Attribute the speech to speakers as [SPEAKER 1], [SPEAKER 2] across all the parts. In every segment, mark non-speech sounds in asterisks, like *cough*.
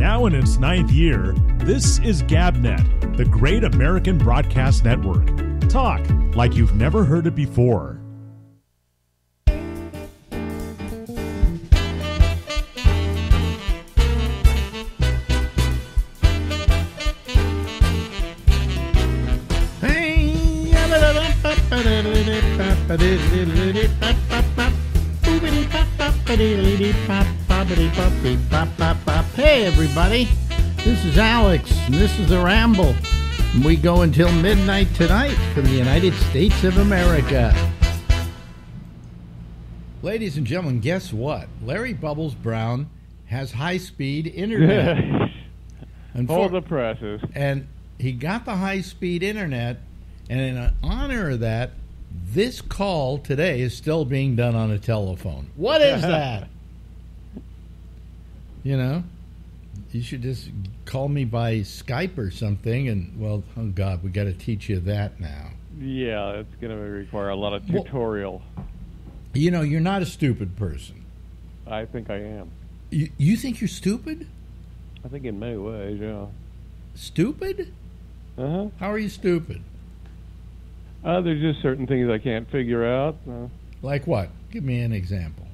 [SPEAKER 1] Now in its ninth year, this is GabNet, the Great American Broadcast Network. Talk like you've never heard it before.
[SPEAKER 2] Everybody. This is Alex, and this is The Ramble. And we go until midnight tonight from the United States of America. Ladies and gentlemen, guess what? Larry Bubbles Brown has high speed internet. *laughs* And
[SPEAKER 3] Hold
[SPEAKER 2] for-
[SPEAKER 3] the presses.
[SPEAKER 2] and he got the high speed internet, and in honor of that, this call today is still being done on a telephone. What is *laughs* that? you know, you should just call me by Skype or something. And well, oh God, we got to teach you that now.
[SPEAKER 3] Yeah, it's going to require a lot of
[SPEAKER 2] Well-
[SPEAKER 3] tutorial.
[SPEAKER 2] You know, you're not a stupid person.
[SPEAKER 3] I think I am.
[SPEAKER 2] You, you think you're stupid?
[SPEAKER 3] I think in many ways, yeah.
[SPEAKER 2] Stupid?
[SPEAKER 3] Uh huh.
[SPEAKER 2] How are you stupid?
[SPEAKER 3] Uh, there's just certain things I can't figure out. Uh,
[SPEAKER 2] Like what? Give me an example.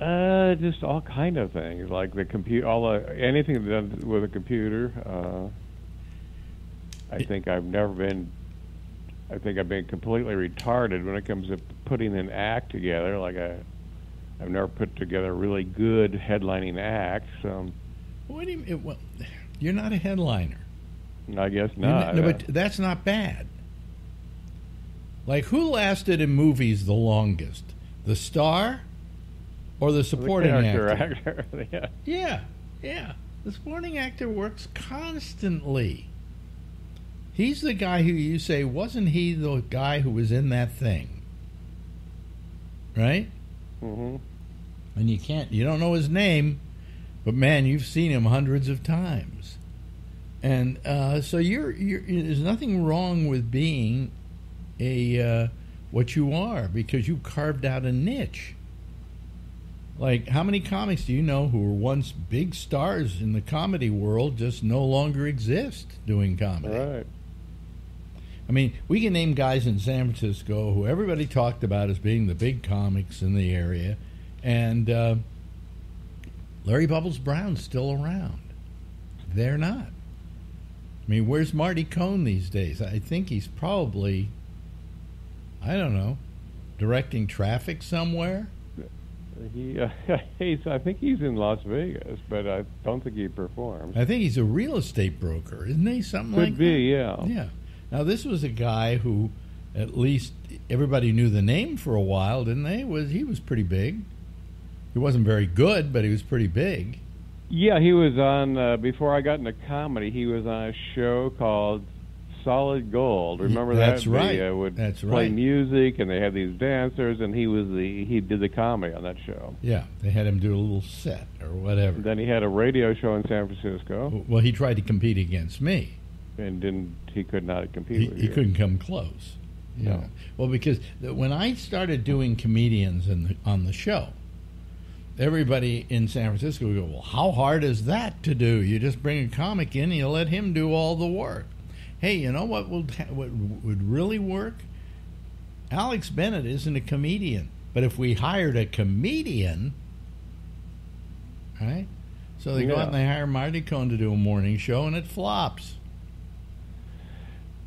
[SPEAKER 3] Uh, just all kind of things like the computer, all the anything done with a computer. Uh, I think I've never been. I think I've been completely retarded when it comes to putting an act together. Like I, I've never put together a really good headlining act. So
[SPEAKER 2] What do you mean? Well, you're not a headliner.
[SPEAKER 3] I guess
[SPEAKER 2] You're
[SPEAKER 3] not.
[SPEAKER 2] No, but that's not bad. Like, who lasted in movies the longest? The star or the
[SPEAKER 3] the
[SPEAKER 2] supporting
[SPEAKER 3] character
[SPEAKER 2] actor?
[SPEAKER 3] actor. *laughs* yeah.
[SPEAKER 2] Yeah, yeah. The supporting actor works constantly. He's the guy who you say, wasn't he the guy who was in that thing? Right?
[SPEAKER 3] Mm-hmm.
[SPEAKER 2] and you can't you don't know his name but man you've seen him hundreds of times and uh, so you're, you're there's nothing wrong with being a uh, what you are because you carved out a niche like how many comics do you know who were once big stars in the comedy world just no longer exist doing comedy
[SPEAKER 3] Right.
[SPEAKER 2] I mean, we can name guys in San Francisco who everybody talked about as being the big comics in the area, and uh, Larry Bubbles Brown's still around. They're not. I mean, where's Marty Cohen these days? I think he's probably, I don't know, directing traffic somewhere.
[SPEAKER 3] He, uh, *laughs* he's, I think he's in Las Vegas, but I don't think he performs.
[SPEAKER 2] I think he's a real estate broker, isn't he? Something
[SPEAKER 3] Could
[SPEAKER 2] like
[SPEAKER 3] be,
[SPEAKER 2] that.
[SPEAKER 3] yeah.
[SPEAKER 2] Yeah. Now this was a guy who, at least everybody knew the name for a while, didn't they? Was he was pretty big. He wasn't very good, but he was pretty big.
[SPEAKER 3] Yeah, he was on uh, before I got into comedy. He was on a show called Solid Gold. Remember
[SPEAKER 2] That's
[SPEAKER 3] that?
[SPEAKER 2] right.
[SPEAKER 3] They uh, would
[SPEAKER 2] That's
[SPEAKER 3] play
[SPEAKER 2] right.
[SPEAKER 3] music, and they had these dancers, and he was the he did the comedy on that show.
[SPEAKER 2] Yeah, they had him do a little set or whatever.
[SPEAKER 3] Then he had a radio show in San Francisco,
[SPEAKER 2] Well, he tried to compete against me.
[SPEAKER 3] and didn't he could not compete
[SPEAKER 2] He, he couldn't come close. You
[SPEAKER 3] No.
[SPEAKER 2] Well, because the, when I started doing comedians in the, on the show, everybody in San Francisco would go, "Well, how hard is that to do? You just bring a comic in and you let him do all the work." Hey, you know what would ha- what would really work? Alex Bennett isn't a comedian, but if we hired a comedian, right? So they go out and they hire Marty Cohen to do a morning show, and it flops.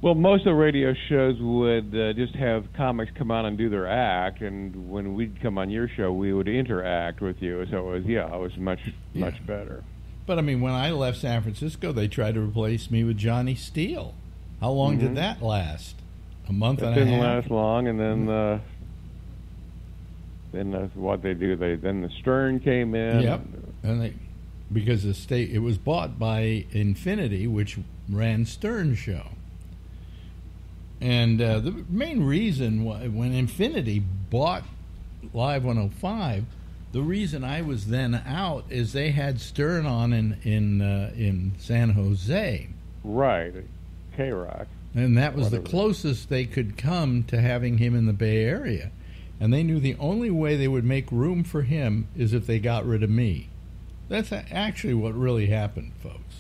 [SPEAKER 3] Well, most of the radio shows would uh, just have comics come on and do their act, and when we'd come on your show, we would interact with you. So it was, yeah, it was much,
[SPEAKER 2] Yeah.
[SPEAKER 3] much better.
[SPEAKER 2] But I mean, when I left San Francisco, they tried to replace me with Johnny Steele. How long
[SPEAKER 3] Mhm.
[SPEAKER 2] did that last? A month
[SPEAKER 3] It
[SPEAKER 2] and a
[SPEAKER 3] didn't last long, and then, uh, then that's what they do. They then the Stern came in.
[SPEAKER 2] Yep. And they, because the state, it was bought by Infinity, which ran Stern show. And uh, the main reason why, when Infinity bought Live 105, the reason I was then out is they had Stern on in in uh, in San Jose.
[SPEAKER 3] Right, K Rock.
[SPEAKER 2] And that was the closest they could come to having him in the Bay Area. And they knew the only way they would make room for him is if they got rid of me. That's actually what really happened, folks.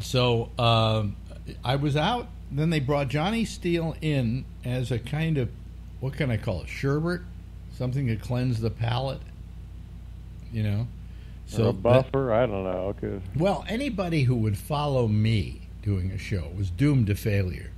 [SPEAKER 2] So um, I was out. Then they brought Johnny Steele in as a kind of what can I call it? Sherbet, something to cleanse the palate. You know.
[SPEAKER 3] or a
[SPEAKER 2] that-
[SPEAKER 3] buffer. I don't know. 'cause-
[SPEAKER 2] well, anybody who would follow me doing a show was doomed to failure.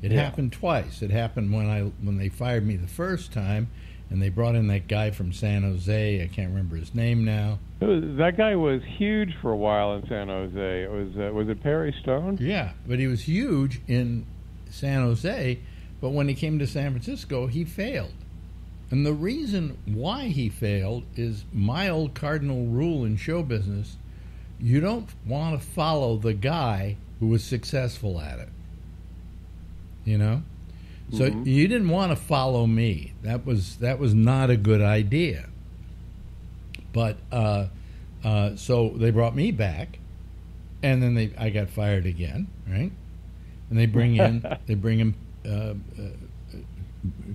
[SPEAKER 2] It
[SPEAKER 3] Yeah.
[SPEAKER 2] happened twice. It happened when I when they fired me the first time, and they brought in that guy from San Jose. I can't remember his name now.
[SPEAKER 3] Was- that guy was huge for a while in San Jose. It was uh, was it Perry Stone?
[SPEAKER 2] Yeah, but he was huge in San Jose, but when he came to San Francisco, he failed. And the reason why he failed is my old cardinal rule in show business you don't want to follow the guy who was successful at it. You know? So
[SPEAKER 3] Mhm.
[SPEAKER 2] you didn't want to follow me. That was that was not a good idea. But uh, uh, so they brought me back, and then they I got fired again, right? And they bring in *laughs* they bring in uh, uh,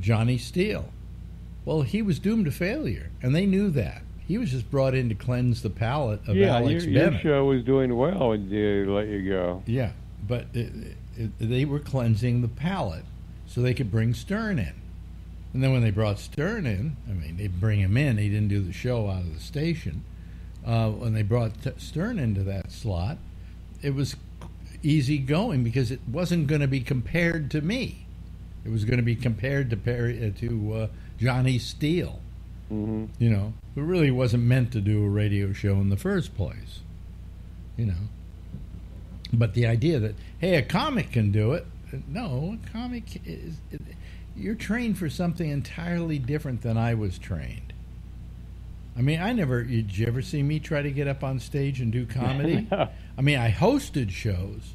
[SPEAKER 2] Johnny Steele. Well, he was doomed to failure, and they knew that. He was just brought in to cleanse the palate of
[SPEAKER 3] yeah,
[SPEAKER 2] Alex
[SPEAKER 3] your, your show was doing well, and they let you go.
[SPEAKER 2] Yeah, but it, it, they were cleansing the palate so they could bring Stern in. And then when they brought Stern in, I mean, they bring him in. He didn't do the show out of the station. Uh, when they brought T- Stern into that slot, it was easy going because it wasn't going to be compared to me. It was going to be compared to Perry, uh, to uh, Johnny Steele.
[SPEAKER 3] Hmm
[SPEAKER 2] You know, who really wasn't meant to do a radio show in the first place. You know. But the idea that hey, a comic can do it. No, a comic is you're trained for something entirely different than I was trained. I mean, I never. Did you ever see me try to get up on stage and do comedy? *laughs* I mean, I hosted shows,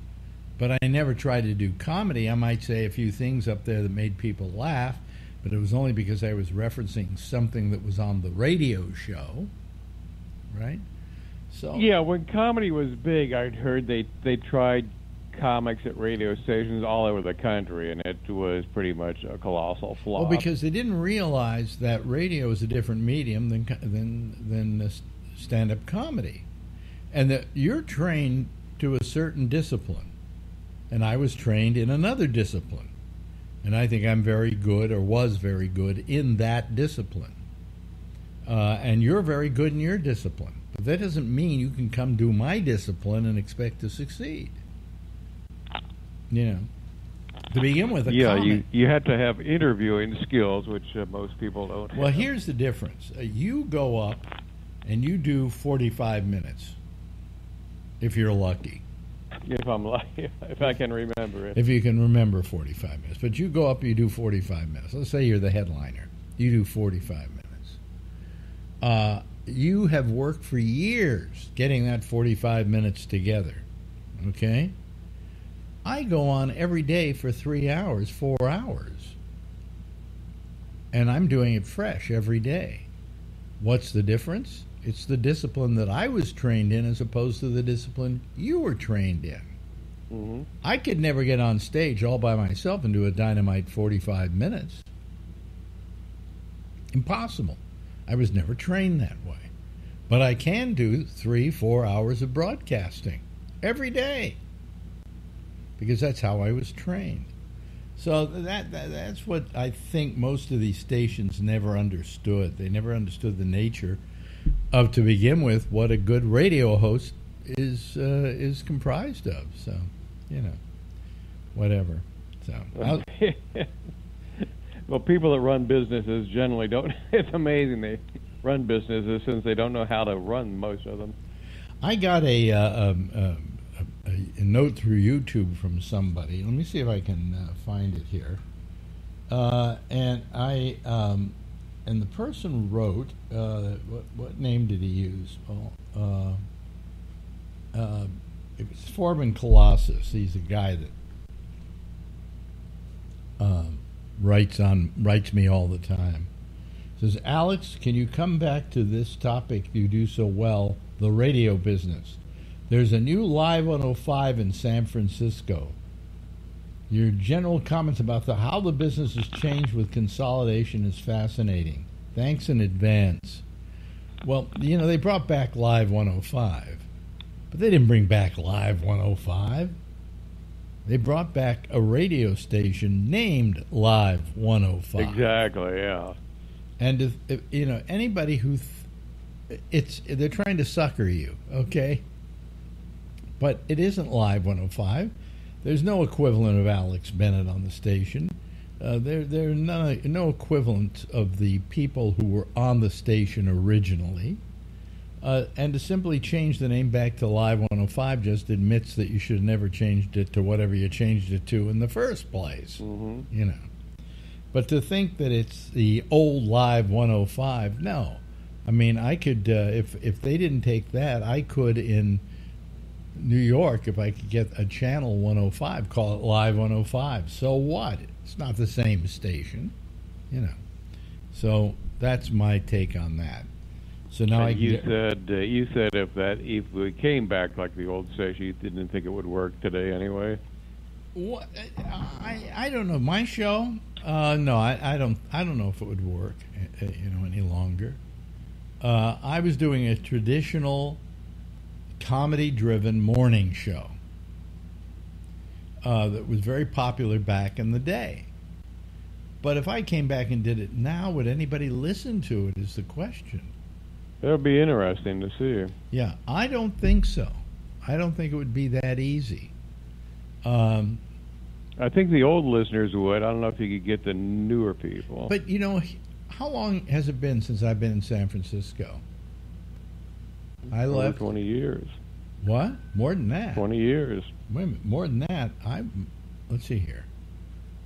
[SPEAKER 2] but I never tried to do comedy. I might say a few things up there that made people laugh, but it was only because I was referencing something that was on the radio show, right? So
[SPEAKER 3] Yeah, when comedy was big, I'd heard they they tried comics at radio stations all over the country, and it was pretty much a colossal flop.
[SPEAKER 2] Well, because they didn't realize that radio is a different medium than than than uh, stand-up comedy, and that you're trained to a certain discipline, and I was trained in another discipline, and I think I'm very good or was very good in that discipline, uh, and you're very good in your discipline. But that doesn't mean you can come do my discipline and expect to succeed. You know, to begin with, a
[SPEAKER 3] yeah,
[SPEAKER 2] comic,
[SPEAKER 3] you you had to have interviewing skills, which uh, most people don't.
[SPEAKER 2] Well,
[SPEAKER 3] have.
[SPEAKER 2] here's the difference. Uh, you go up and you do 45 minutes if you're lucky.
[SPEAKER 3] If I'm lucky, *laughs* if I can remember it.
[SPEAKER 2] If you can remember 45 minutes. But you go up, you do 45 minutes. Let's say you're the headliner. You do 45 minutes. Uh, you have worked for years getting that 45 minutes together. Okay? I go on every day for three hours, four hours. And I'm doing it fresh every day. What's the difference? It's the discipline that I was trained in as opposed to the discipline you were trained in.
[SPEAKER 3] hmm
[SPEAKER 2] I could never get on stage all by myself and do a dynamite 45 minutes. Impossible. I was never trained that way. But I can do three, four hours of broadcasting every day because that's how I was trained. So that, that that's what I think most of these stations never understood. They never understood the nature of, to begin with, what a good radio host is uh, is comprised of. So, you know, whatever. So,
[SPEAKER 3] well, *laughs* people that run businesses generally don't. *laughs* It's amazing they run businesses since they don't know how to run most of them.
[SPEAKER 2] I got a, uh, um, um, a, a note through YouTube from somebody. Let me see if I can uh, find it here. Uh, and I um, and the person wrote uh, what what name did he use? Well, uh, uh, it was Foreman Colossus. He's a guy that um, writes on writes me all the time. Says Alex, can you come back to this topic you do so well, the radio business? There's a new Live 105 in San Francisco. Your general comments about the, how the business has changed with consolidation is fascinating. Thanks in advance. Well, you know, they brought back Live 105, but they didn't bring back Live 105. They brought back a radio station named Live 105.
[SPEAKER 3] Exactly. Yeah.
[SPEAKER 2] And if, if you know anybody who th- it's they're trying to sucker you, okay? But it isn't Live 105. There's no equivalent of Alex Bennett on the station. Uh, there, there are no, no equivalent of the people who were on the station originally. Uh, and to simply change the name back to Live 105 just admits that you should have never changed it to whatever you changed it to in the first place.
[SPEAKER 3] hmm
[SPEAKER 2] You know. But to think that it's the old Live 105, no. I mean, I could, uh, if, if they didn't take that, I could in New York, if I could get a channel 105, call it Live 105. So what? It's not the same station, you know. So that's my take on that. So now I
[SPEAKER 3] And you
[SPEAKER 2] get-
[SPEAKER 3] said uh, you said if that if we came back like the old station, you didn't think it would work today anyway.
[SPEAKER 2] What, I I don't know. My show, uh, no, I, I don't I don't know if it would work, uh, you know, any longer. Uh, I was doing a traditional comedy-driven morning show uh, that was very popular back in the day. But if I came back and did it now, would anybody listen to it? Is the question.
[SPEAKER 3] It'll be interesting to see.
[SPEAKER 2] Yeah, I don't think so. I don't think it would be that easy. Um,
[SPEAKER 3] I think the old listeners would. I don't know if you could get the newer people.
[SPEAKER 2] But you know, how long has it been since I've been in San Francisco? I
[SPEAKER 3] Over
[SPEAKER 2] left.
[SPEAKER 3] twenty years.
[SPEAKER 2] What? More than that.
[SPEAKER 3] Twenty years.
[SPEAKER 2] Wait a minute. More than that. I. Let's see here.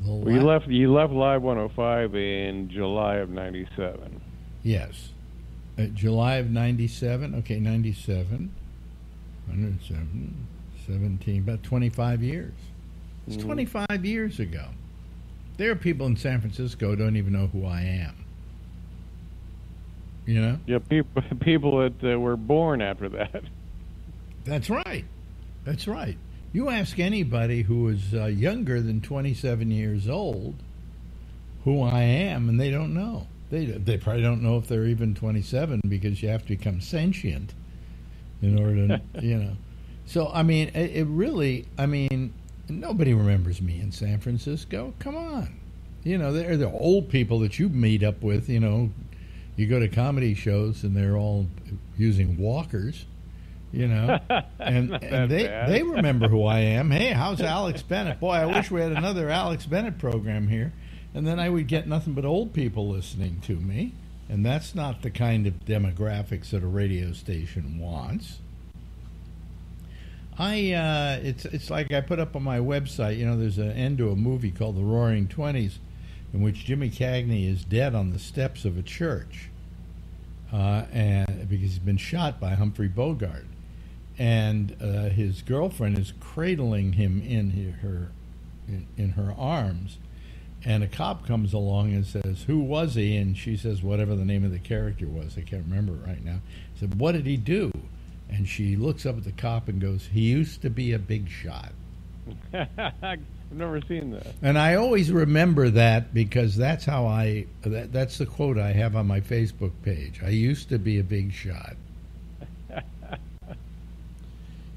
[SPEAKER 3] Well, you left. You left Live 105 in July of '97.
[SPEAKER 2] Yes. Uh, July of '97. Okay, '97. 107, 17, about 25 years. It's
[SPEAKER 3] Mhm.
[SPEAKER 2] 25 years ago. There are people in San Francisco who don't even know who I am. You know?
[SPEAKER 3] Yeah, people *laughs* people that uh, were born after that.
[SPEAKER 2] That's right. That's right. You ask anybody who is uh, younger than 27 years old who I am, and they don't know. They they probably don't know if they're even 27 because you have to become sentient in order to, *laughs* you know. So I mean, it, it really. I mean, nobody remembers me in San Francisco. Come on, you know, they're the old people that you meet up with. You know, you go to comedy shows and they're all using walkers. You know, *laughs* and, and they
[SPEAKER 3] bad.
[SPEAKER 2] they remember who I am. Hey, how's *laughs* Alex Bennett? Boy, I wish we had another Alex Bennett program here. And then I would get nothing but old people listening to me, and that's not the kind of demographics that a radio station wants. I uh, it's it's like I put up on my website. You know, there's an end to a movie called The Roaring Twenties, in which Jimmy Cagney is dead on the steps of a church, uh, and because he's been shot by Humphrey Bogart, and uh, his girlfriend is cradling him in her in, in her arms, and a cop comes along and says, "Who was he?" And she says, "Whatever the name of the character was, I can't remember right now." He said, "What did he do?" And she looks up at the cop and goes, "He used to be a big shot." *laughs*
[SPEAKER 3] I've never seen that.
[SPEAKER 2] And I always remember that because that's how I that, that's the quote I have on my Facebook page. I used to be a big shot.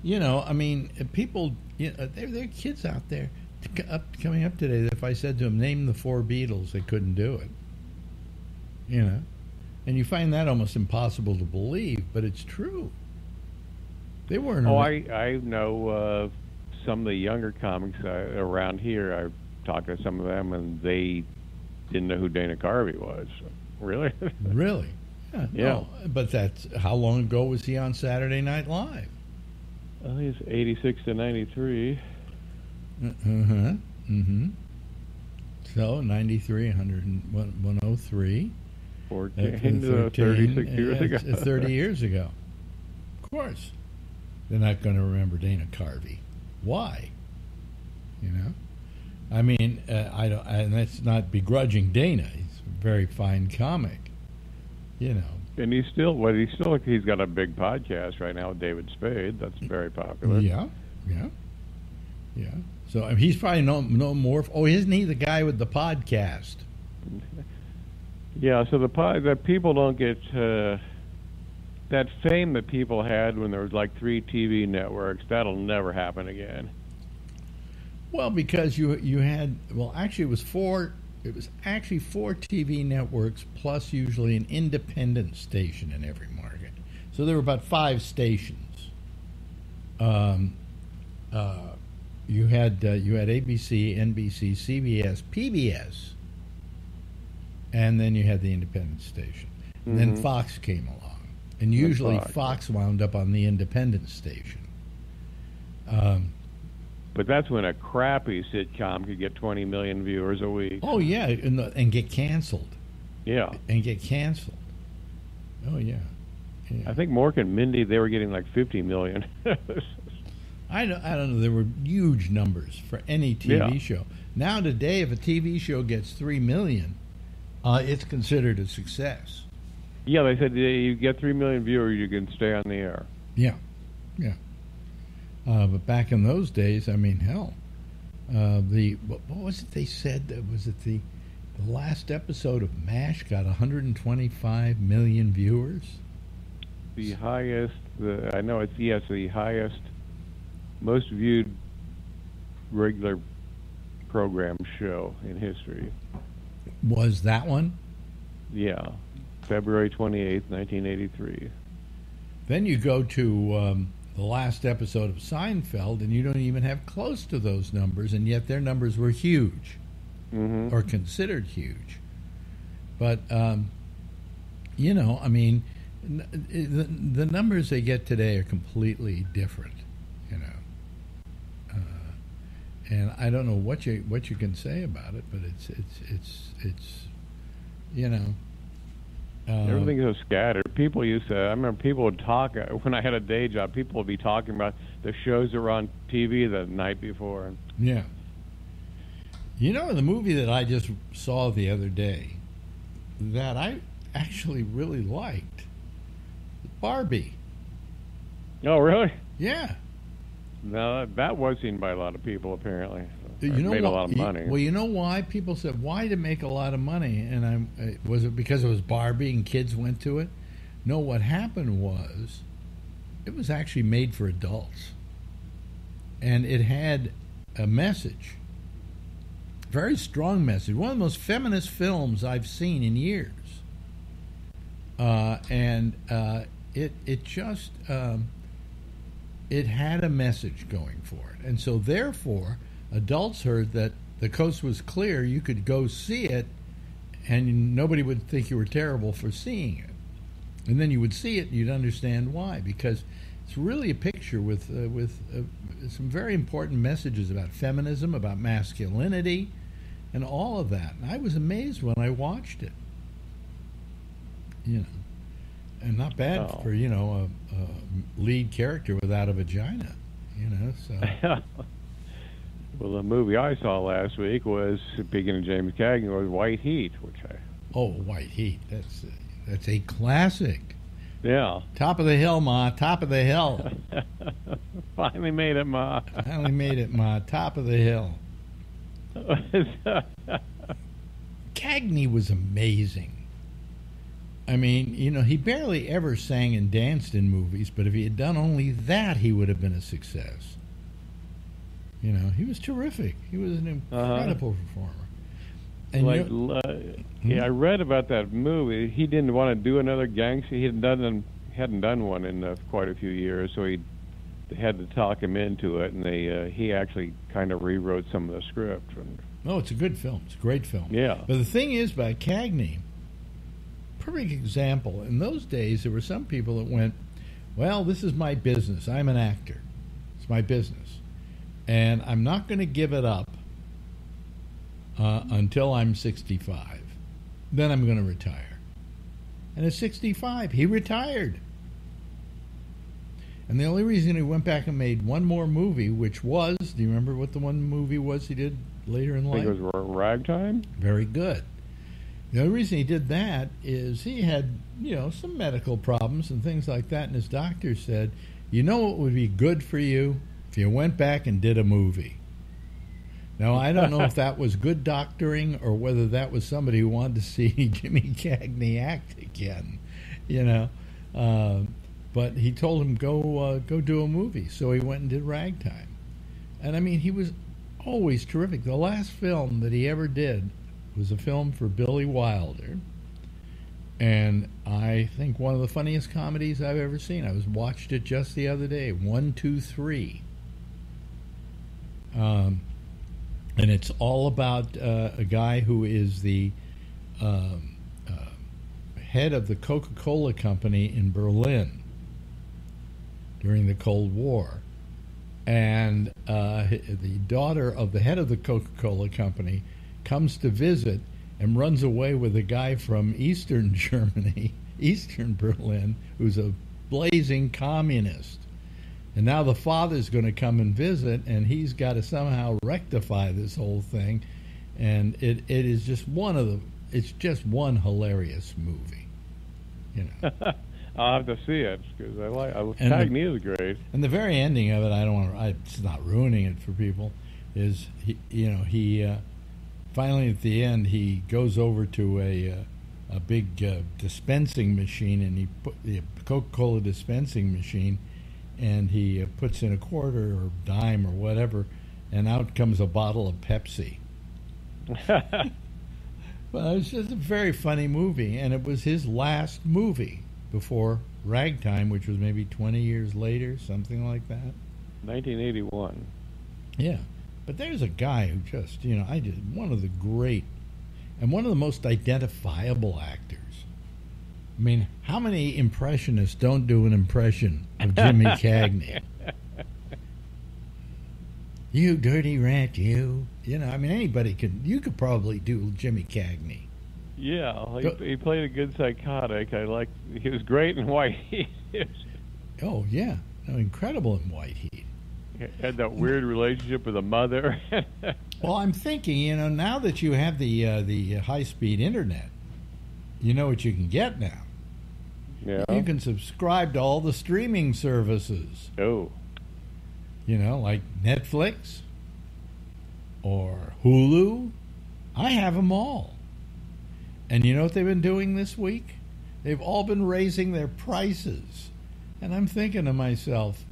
[SPEAKER 2] You know, I mean, people, you know, there, there are kids out there up, coming up today that if I said to them, name the four Beatles, they couldn't do it. You know? And you find that almost impossible to believe, but it's true. They weren't.
[SPEAKER 3] Oh, I I know uh, some of the younger comics uh, around here. I talked to some of them, and they didn't know who Dana Carvey was. Really? *laughs*
[SPEAKER 2] Really? Yeah.
[SPEAKER 3] Yeah.
[SPEAKER 2] No, but that's how long ago was he on Saturday Night Live?
[SPEAKER 3] well, he's 86 to 93.
[SPEAKER 2] Uh huh. Mm-hmm. So 93, 100, and 103.
[SPEAKER 3] 14,
[SPEAKER 2] uh, *laughs*
[SPEAKER 3] uh,
[SPEAKER 2] 13,
[SPEAKER 3] 36 years ago.
[SPEAKER 2] uh, 30 years ago. Of course. They're not going to remember Dana Carvey. Why? You know? I mean, uh, I don't, and that's not begrudging Dana. He's a very fine comic. You know,
[SPEAKER 3] And he's still, well, he's still, he's got a big podcast right now with David Spade. That's very popular.
[SPEAKER 2] Yeah, yeah, yeah. So I mean, he's probably no no more. Oh, isn't he the guy with the podcast?
[SPEAKER 3] Yeah, so the pod, that people don't get uh, that fame that people had when there was like three TV networks, that'll never happen again.
[SPEAKER 2] Well, because you you had well, actually, it was four. It was actually four TV networks plus usually an independent station in every market. So there were about five stations. Um, uh, you had uh, you had ABC, NBC, CBS, PBS, and then you had the independent station. And then. Fox came along, and usually
[SPEAKER 3] Fox.
[SPEAKER 2] Fox wound up on the independent station. Um,
[SPEAKER 3] But that's when a crappy sitcom could get 20 million viewers a week.
[SPEAKER 2] oh yeah, and, and get canceled.
[SPEAKER 3] Yeah.
[SPEAKER 2] and get canceled. Oh yeah, yeah.
[SPEAKER 3] I think Mork and Mindy, they were getting like 50 million. *laughs*
[SPEAKER 2] I don't, I don't know. There were huge numbers for any TV
[SPEAKER 3] Yeah.
[SPEAKER 2] show. Now today, if a TV show gets three million, uh, it's considered a success.
[SPEAKER 3] Yeah, they said you get 3 million viewers, you can stay on the air.
[SPEAKER 2] Yeah, yeah. Uh, but back in those days, I mean, hell, uh, the what, what was it they said? That was it the the last episode of MASH got 125 million viewers.
[SPEAKER 3] The highest, the, I know it's, yes, the highest, most viewed regular program show in history.
[SPEAKER 2] Was that one?
[SPEAKER 3] Yeah. February 28th, 1983.
[SPEAKER 2] Then you go to um, the last episode of Seinfeld, and you don't even have close to those numbers, and yet their numbers were huge
[SPEAKER 3] hmm
[SPEAKER 2] or considered huge. But um, you know, I mean, the, the numbers they get today are completely different. You know, uh, and I don't know what you what you can say about it, but it's it's it's it's you know. Um,
[SPEAKER 3] Everything's so scattered. People used to. I remember people would talk uh, when I had a day job. People would be talking about the shows that were on TV the night before.
[SPEAKER 2] Yeah. You know, the movie that I just saw the other day that I actually really liked Barbie.
[SPEAKER 3] Oh, really?
[SPEAKER 2] Yeah.
[SPEAKER 3] No, that was seen by a lot of people apparently.
[SPEAKER 2] You know
[SPEAKER 3] made
[SPEAKER 2] why,
[SPEAKER 3] a lot of money.
[SPEAKER 2] Well, you know why people said why did it make a lot of money? And uh, was it because it was Barbie and kids went to it? No, what happened was it was actually made for adults, and it had a message, very strong message. One of the most feminist films I've seen in years, uh, and uh, it it just. Um, it had a message going for it. And so, therefore, adults heard that the coast was clear, you could go see it, and nobody would think you were terrible for seeing it. And then you would see it, and you'd understand why, because it's really a picture with, uh, with uh, some very important messages about feminism, about masculinity, and all of that. And I was amazed when I watched it. You know and not bad
[SPEAKER 3] Oh.
[SPEAKER 2] for you know a, a lead character without a vagina you know so *laughs*
[SPEAKER 3] well, the movie I saw last week was speaking of James Cagney was White Heat, which I
[SPEAKER 2] oh white heat. That's that's a classic.
[SPEAKER 3] Yeah.
[SPEAKER 2] Top of the hill ma. Top of the hill. *laughs*
[SPEAKER 3] Finally made it, Ma.
[SPEAKER 2] Finally made it ma. Top of the hill. *laughs* Cagney was amazing. I mean you know he barely ever sang and danced in movies but if he had done only that he would have been a success you know he was terrific he was an
[SPEAKER 3] Uh-huh.
[SPEAKER 2] incredible performer and
[SPEAKER 3] like,
[SPEAKER 2] you-
[SPEAKER 3] uh, yeah, I read about that movie. He didn't want to do another gangster. He hadn't done hadn't done one in uh, quite a few years, so he had to talk him into it, and they uh, he actually kind of rewrote some of the script. And,
[SPEAKER 2] Oh, it's a good film. It's a great film.
[SPEAKER 3] Yeah.
[SPEAKER 2] But the thing is, by Cagney, perfect example. In those days, there were some people that went, "Well, this is my business. I'm an actor. It's my business, and I'm not going to give it up uh, until I'm 65. Then I'm going to retire." And at 65, he retired. And the only reason he went back and made one more movie, which was, do you remember what the one movie was he did later in
[SPEAKER 3] I
[SPEAKER 2] life?
[SPEAKER 3] think it was Ragtime.
[SPEAKER 2] Very good. The only reason he did that is he had, you know, some medical problems and things like that, and his doctor said, "You know what would be good for you you went back and did a movie." Now I don't know if that was *laughs* good doctoring or whether that was somebody who wanted to see *laughs* Jimmy Cagney act again, you know. Uh, but he told him go uh, go do a movie, so he went and did Ragtime. And I mean, he was always terrific. The last film that he ever did was a film for Billy Wilder, and I think one of the funniest comedies I've ever seen. I was watched it just the other day. One, two, three. Um, and it's all about uh, a guy who is the um, uh, head of the Coca-Cola company in Berlin during the Cold War, and uh, the daughter of the head of the Coca-Cola company comes to visit and runs away with a guy from Eastern *laughs* Germany, Eastern Berlin, who's a blazing communist. And now the father's going to come and visit, and he's got to somehow rectify this whole thing. And it, it is just one of the, it's just one hilarious movie. You know. *laughs*
[SPEAKER 3] I'll have to see it because I like. I,
[SPEAKER 2] And the-
[SPEAKER 3] Cagney is great.
[SPEAKER 2] And the very ending of it, I don't want to. I, it's not ruining it for people. Is he? You know, he uh, finally at the end he goes over to a uh, a big uh, dispensing machine and he put the Coca Cola dispensing machine, and he uh, puts in a quarter or dime or whatever, and out comes a bottle of Pepsi. *laughs* Well, it's just a very funny movie, and it was his last movie before Ragtime, which was maybe 20 years later, something like that.
[SPEAKER 3] 1981.
[SPEAKER 2] Yeah. But there's a guy who just, you know, I just, one of the great and one of the most identifiable actors. I mean, how many impressionists don't do an impression of Jimmy *laughs* Cagney? you dirty rat, you. You know, I mean, anybody could, you could probably do Jimmy Cagney.
[SPEAKER 3] Yeah, he, he played a good psychotic. I like. He was great in *laughs* White Heat.
[SPEAKER 2] Oh, yeah. No, incredible in White Heat.
[SPEAKER 3] He had that weird relationship with a mother. *laughs*
[SPEAKER 2] Well, I'm thinking, you know, now that you have the uh, the high speed internet, you know what you can get now.
[SPEAKER 3] Yeah.
[SPEAKER 2] You can subscribe to all the streaming services,
[SPEAKER 3] Oh.
[SPEAKER 2] you know, like Netflix or Hulu. I have them all. And you know what they've been doing this week? They've all been raising their prices. And I'm thinking to myself,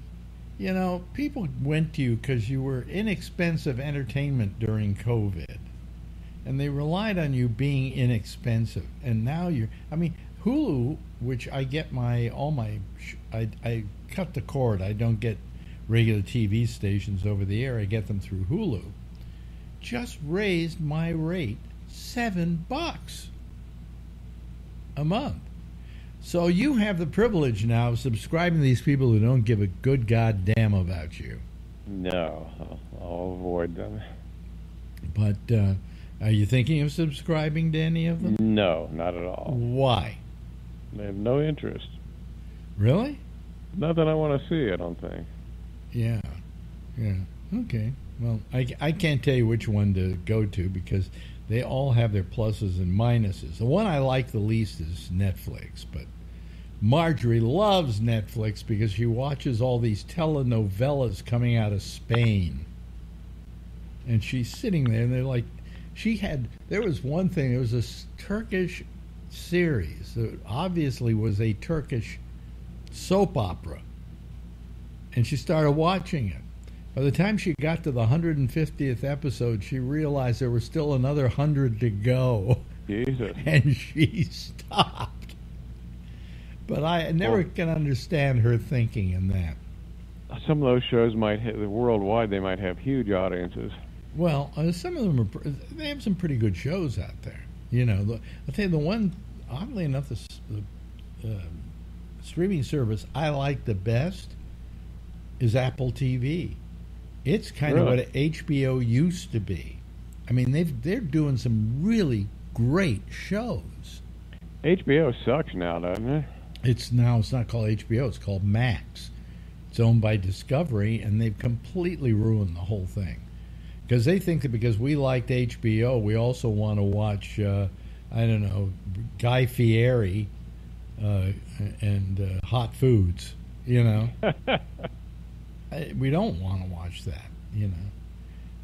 [SPEAKER 2] you know, people went to you because you were inexpensive entertainment during COVID. And they relied on you being inexpensive. And now you're, I mean, Hulu, which I get my, all my, I, I cut the cord. I don't get regular TV stations over the air. I get them through Hulu. Just raised my rate seven bucks a month. So you have the privilege now of subscribing to these people who don't give a good goddamn about you.
[SPEAKER 3] No, I'll, I'll avoid them.
[SPEAKER 2] But uh, are you thinking of subscribing to any of them?
[SPEAKER 3] No, not at all.
[SPEAKER 2] Why?
[SPEAKER 3] They have no interest.
[SPEAKER 2] Really?
[SPEAKER 3] Nothing I want to see. I don't think.
[SPEAKER 2] Yeah. Yeah. Okay. Well, I, I can't tell you which one to go to because they all have their pluses and minuses. The one I like the least is Netflix, but Marjorie loves Netflix because she watches all these telenovelas coming out of Spain. And she's sitting there and they're like, she had, there was one thing, there was this Turkish series that obviously was a Turkish soap opera. And she started watching it. By the time she got to the 150th episode, she realized there were still another 100 to go.
[SPEAKER 3] Jesus. *laughs*
[SPEAKER 2] And she stopped. But I never
[SPEAKER 3] Well-
[SPEAKER 2] can understand her thinking in that.
[SPEAKER 3] Some of those shows might have, worldwide. They might have huge audiences.
[SPEAKER 2] Well, uh, some of them are, they have some pretty good shows out there. You know, the, I'll tell you the one. Oddly enough, the, the uh, streaming service I like the best is Apple TV. It's kind of what HBO used to be. I mean, they've they're doing some really great shows.
[SPEAKER 3] HBO sucks now, doesn't it?
[SPEAKER 2] It's now it's not called HBO. It's called Max. It's owned by Discovery, and they've completely ruined the whole thing because they think that because we liked HBO, we also want to watch. Uh, I don't know, Guy Fieri uh, and uh, Hot Foods. You know, *laughs* I, we don't want to watch that. You know.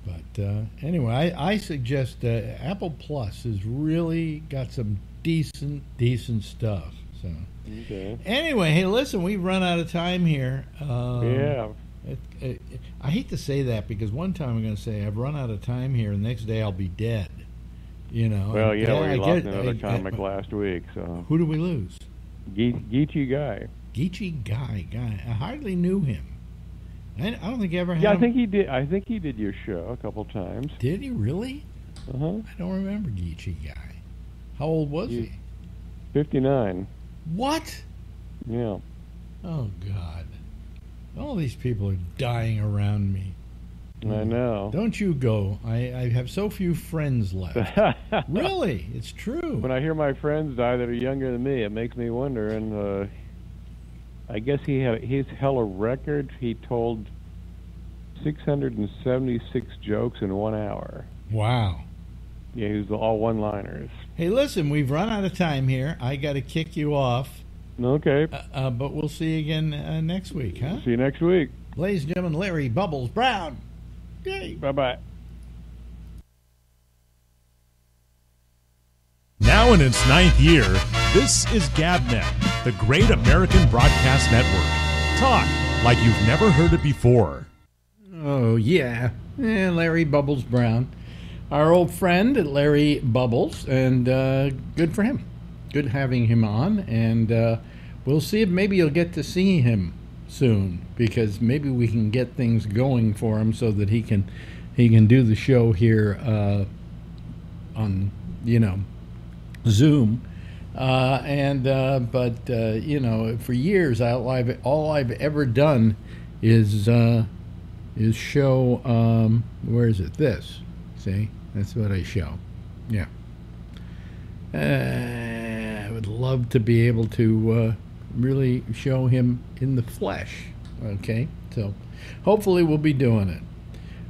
[SPEAKER 2] But uh, anyway, I, I suggest uh, Apple Plus has really got some decent, decent stuff. So
[SPEAKER 3] Okay.
[SPEAKER 2] anyway, hey, listen, we've run out of time here. Um,
[SPEAKER 3] yeah.
[SPEAKER 2] It, it, I hate to say that because one time I'm going to say I've run out of time here, and the next day I'll be dead. You know.
[SPEAKER 3] Well, yeah,
[SPEAKER 2] I
[SPEAKER 3] we lost
[SPEAKER 2] get-
[SPEAKER 3] another
[SPEAKER 2] I-
[SPEAKER 3] comic
[SPEAKER 2] I-
[SPEAKER 3] last week, so
[SPEAKER 2] Who did we lose?
[SPEAKER 3] Ge- Geechy guy.
[SPEAKER 2] Geechy Guy. Guy. I hardly knew him. I, I don't think I ever had
[SPEAKER 3] Yeah, I
[SPEAKER 2] him.
[SPEAKER 3] think he did. I think he did your show a couple times.
[SPEAKER 2] Did he really?
[SPEAKER 3] Uh huh.
[SPEAKER 2] I don't remember Geechy Guy. How old was he?
[SPEAKER 3] Fifty nine.
[SPEAKER 2] What?
[SPEAKER 3] Yeah.
[SPEAKER 2] Oh God! All these people are dying around me.
[SPEAKER 3] I know.
[SPEAKER 2] Don't you go. I, I have so few friends left. *laughs* really, it's true.
[SPEAKER 3] when I hear my friends die that are younger than me, it makes me wonder. And uh, I guess he had he's held a record. He told 676 jokes in one hour.
[SPEAKER 2] Wow.
[SPEAKER 3] Yeah, he was all one-liners.
[SPEAKER 2] Hey, listen, we've run out of time here. I got to kick you off,
[SPEAKER 3] Okay.
[SPEAKER 2] uh, uh, but we'll see you again uh, next week, huh?
[SPEAKER 3] See you next week.
[SPEAKER 2] Ladies and gentlemen, Larry Bubbles Brown. Yay.
[SPEAKER 3] Bye bye.
[SPEAKER 1] Now in its ninth year, this is GabNet, the great American broadcast network. Talk like you've never heard it before.
[SPEAKER 2] Oh, yeah. Yeah, Larry Bubbles Brown. Our old friend, Larry Bubbles, and uh, good for him. Good having him on, and uh, we'll see if maybe you'll get to see him soon because maybe we can get things going for him so that he can he can do the show here uh, on you know Zoom. Uh, and uh, but uh, you know, for years, all I've all I've ever done is uh, is show. Um, where is it? This. See, that's what I show. Yeah. Uh, I would love to be able to really show him in the flesh. Okay, so hopefully we'll be doing it.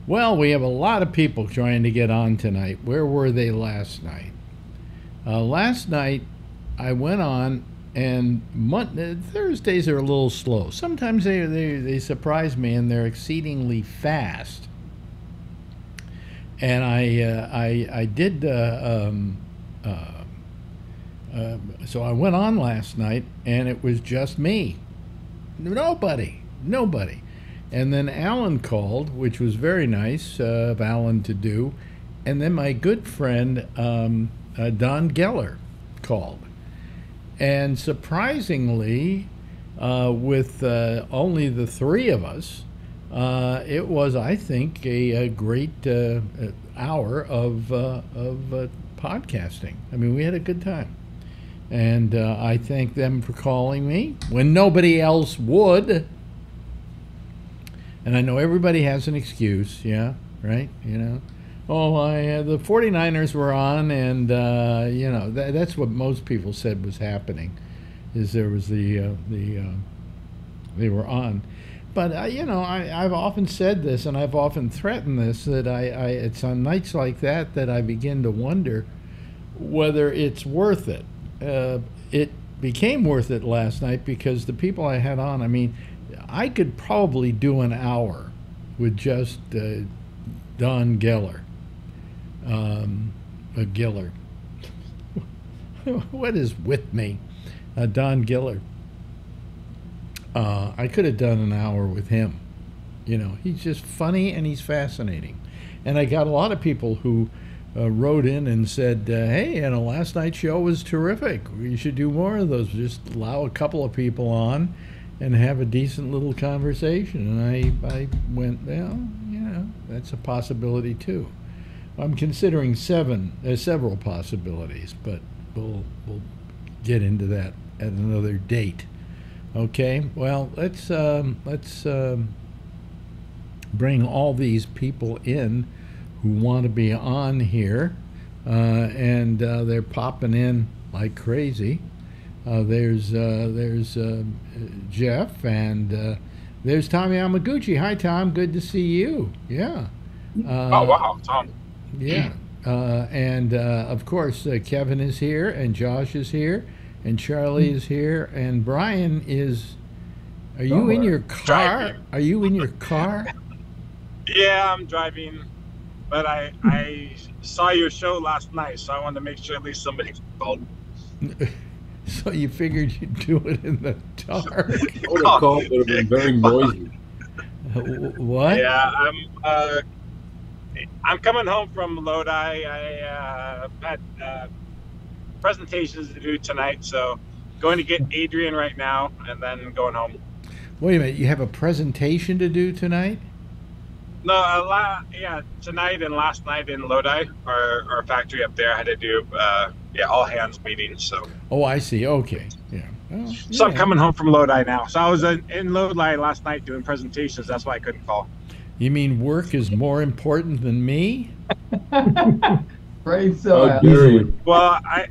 [SPEAKER 2] Well, we have a lot of people trying to get on tonight. Where were they last night? Uh, last night, I went on, and uh, Thursdays are a little slow. Sometimes they, they, they surprise me, and they're exceedingly fast. And I uh, I I did uh, um, uh, so I went on last night, and it was just me. Nobody, nobody. And then Alan called, which was very nice uh, of Alan to do. And then my good friend um, uh, Don Geller called. And surprisingly, uh, with uh, only the three of us, it was, I think, a, a great hour of, of podcasting. I mean, we had a good time. And uh, I thank them for calling me when nobody else would. And I know everybody has an excuse, yeah, right? You know, oh, I, uh, the 49ers were on, and, uh, you know, tha that's what most people said was happening, is there was the, uh, the, uh, they were on. But, uh, you know, I, I've often said this, and I've often threatened this, that I, I, it's on nights like that that I begin to wonder whether it's worth it. Uh, it became worth it last night because the people I had on, I mean, I could probably do an hour with just uh, Don Geller. Um, uh, Giller. *laughs* what is with me? Uh, Don Giller. Uh, I could have done an hour with him. You know, he's just funny and he's fascinating. And I got a lot of people who uh, wrote in and said, uh, "Hey, you know, last night's show was terrific. We should do more of those. Just allow a couple of people on, and have a decent little conversation." And I, I went, "Well, you know, that's a possibility too." I'm considering seven, uh, several possibilities, but we'll we'll get into that at another date. Okay. Well, let's um, let's um, bring all these people in who want to be on here, uh, and uh, they're popping in like crazy. Uh, there's uh, there's uh, Jeff and uh, there's Tommy Yamaguchi. Hi, Tom. Good to see you. Yeah. Uh,
[SPEAKER 4] oh wow, Tom.
[SPEAKER 2] Yeah. Uh, and uh, of course, uh, Kevin is here, and Josh is here, and Charlie is here, and Brian is. Are you in your car?
[SPEAKER 4] Driving.
[SPEAKER 2] Are you in your *laughs* car?
[SPEAKER 4] Yeah, I'm driving, but I I saw your show last night, so I wanted to make sure at least somebody called. *laughs*
[SPEAKER 2] so you figured you'd do it in the dark.
[SPEAKER 5] I would have called, would have been very noisy. *laughs*
[SPEAKER 2] What?
[SPEAKER 4] Yeah, I'm. Uh, I'm coming home from Lodi. I uh, had uh, presentations to do tonight, so going to get Adrian right now, and then going home.
[SPEAKER 2] Wait a minute. You have a presentation to do tonight?
[SPEAKER 4] No, uh, la- yeah, tonight and last night in Lodi, our, our factory up there, I had to do uh, yeah all hands meetings. So,
[SPEAKER 2] Oh, I see. Okay. Yeah. Well,
[SPEAKER 4] so I'm coming home from Lodi now. So I was in, in Lodi last night doing presentations. That's why I couldn't call.
[SPEAKER 2] You mean work is more important than me? *laughs*
[SPEAKER 6] Praise so.
[SPEAKER 5] How dare you?
[SPEAKER 4] Well, I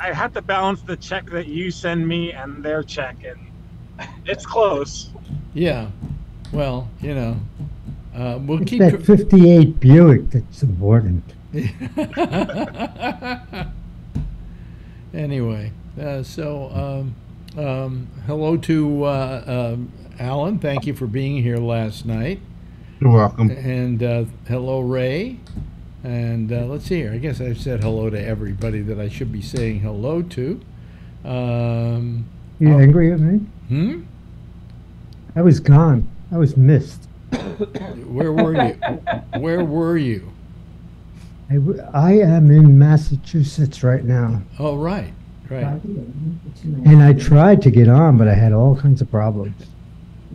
[SPEAKER 4] I had to balance the check that you send me and their check, and it's close.
[SPEAKER 2] Yeah. Well, you know, uh, we'll
[SPEAKER 7] It's
[SPEAKER 2] keep.
[SPEAKER 7] that 58 Buick that's important. *laughs*
[SPEAKER 2] anyway, uh, so um, um, hello to uh, um, Alan. Thank you for being here last night.
[SPEAKER 8] You're welcome.
[SPEAKER 2] And uh, hello, Ray. And uh, let's see here. I guess I've said hello to everybody that I should be saying hello to. Um,
[SPEAKER 7] You angry at me?
[SPEAKER 2] hmm?
[SPEAKER 7] I was gone. I was missed.
[SPEAKER 2] Where were you? Where were you?
[SPEAKER 7] I, w- I am in Massachusetts right now.
[SPEAKER 2] Oh, right, right.
[SPEAKER 7] And I tried to get on, but I had all kinds of problems.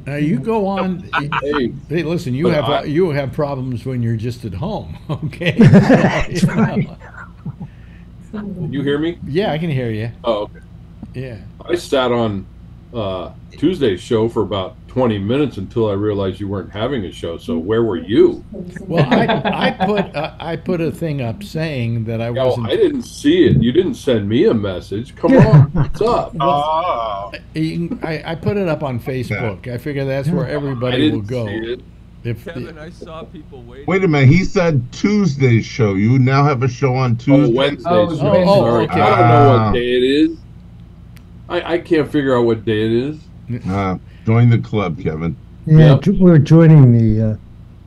[SPEAKER 2] Now you go on.
[SPEAKER 5] Hey,
[SPEAKER 2] Hey, listen, you have
[SPEAKER 5] I-
[SPEAKER 2] you have problems when you're just at home, *laughs* okay? *laughs*
[SPEAKER 7] That's
[SPEAKER 2] You
[SPEAKER 7] right.
[SPEAKER 5] can you hear me?
[SPEAKER 2] Yeah, I can hear you.
[SPEAKER 5] Oh, okay.
[SPEAKER 2] Yeah.
[SPEAKER 5] I sat on uh, Tuesday's show for about 20 minutes until I realized you weren't having a show. So where were you?
[SPEAKER 2] Well, I, I put uh, I put a thing up saying that I wasn't.
[SPEAKER 5] I didn't see it. You didn't send me a message. Come on, what's up?
[SPEAKER 4] Oh, *laughs*
[SPEAKER 2] I, I put it up on Facebook. I figure that's where everybody will
[SPEAKER 5] didn't
[SPEAKER 2] go.
[SPEAKER 5] see it.
[SPEAKER 2] If
[SPEAKER 9] Kevin, I saw people waiting.
[SPEAKER 8] Wait a minute. He said Tuesday's show. You now have a show on
[SPEAKER 5] Oh,
[SPEAKER 8] Tuesday.
[SPEAKER 5] Wednesday.
[SPEAKER 6] Oh,
[SPEAKER 5] show.
[SPEAKER 2] oh, oh,
[SPEAKER 5] Sorry.
[SPEAKER 2] okay.
[SPEAKER 5] I don't know
[SPEAKER 8] Ah.
[SPEAKER 5] what day it is. I, I can't figure out what day it is.
[SPEAKER 8] Uh, join the club, Kevin.
[SPEAKER 7] Yeah,
[SPEAKER 5] Yep.
[SPEAKER 7] jo- we're joining the uh,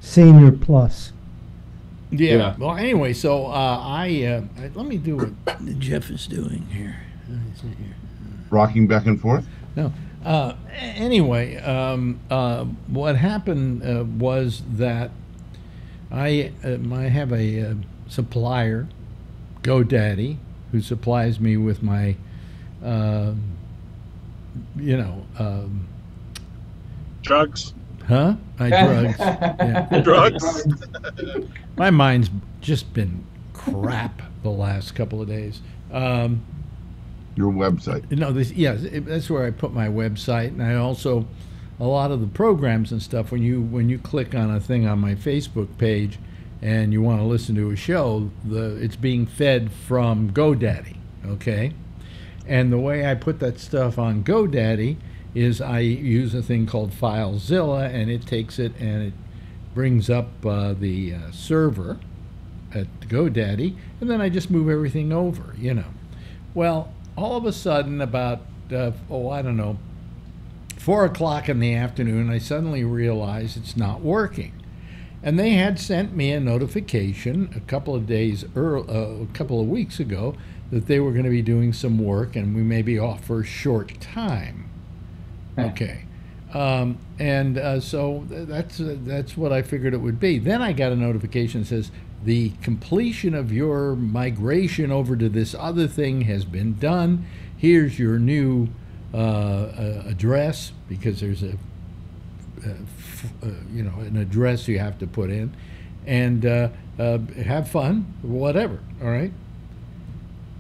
[SPEAKER 7] Senior Plus.
[SPEAKER 2] yeah.
[SPEAKER 5] Yeah.
[SPEAKER 2] Well, anyway, so uh, I uh, let me do what Jeff is doing here. Let me see here.
[SPEAKER 8] Rocking back and forth.
[SPEAKER 2] No. Uh, anyway, um, uh, what happened uh, was that I um, I have a uh, supplier, GoDaddy, who supplies me with my, um, you know, um,
[SPEAKER 4] drugs,
[SPEAKER 2] huh? My *laughs* drugs. Yeah.
[SPEAKER 4] drugs. *laughs*
[SPEAKER 2] My mind's just been crap the last couple of days. Um,
[SPEAKER 8] Your website.
[SPEAKER 2] No, this yes, it, that's where I put my website, and I also a lot of the programs and stuff. When you when you click on a thing on my Facebook page, and you want to listen to a show, the it's being fed from GoDaddy. Okay, and the way I put that stuff on GoDaddy is I use a thing called FileZilla, and it takes it and it brings up uh, the uh, server at GoDaddy, and then I just move everything over. You know. Well, all of a sudden, about uh, oh, I don't know, four o'clock in the afternoon, I suddenly realized it's not working, and they had sent me a notification a couple of days earl uh, a couple of weeks ago that they were going to be doing some work, and we may be off for a short time. Okay. Um, and uh, so that's uh, that's what I figured it would be. Then I got a notification that says the completion of your migration over to this other thing has been done. Here's your new uh, address because there's a, uh, you know an address you have to put in, and uh, uh, have fun, whatever. All right.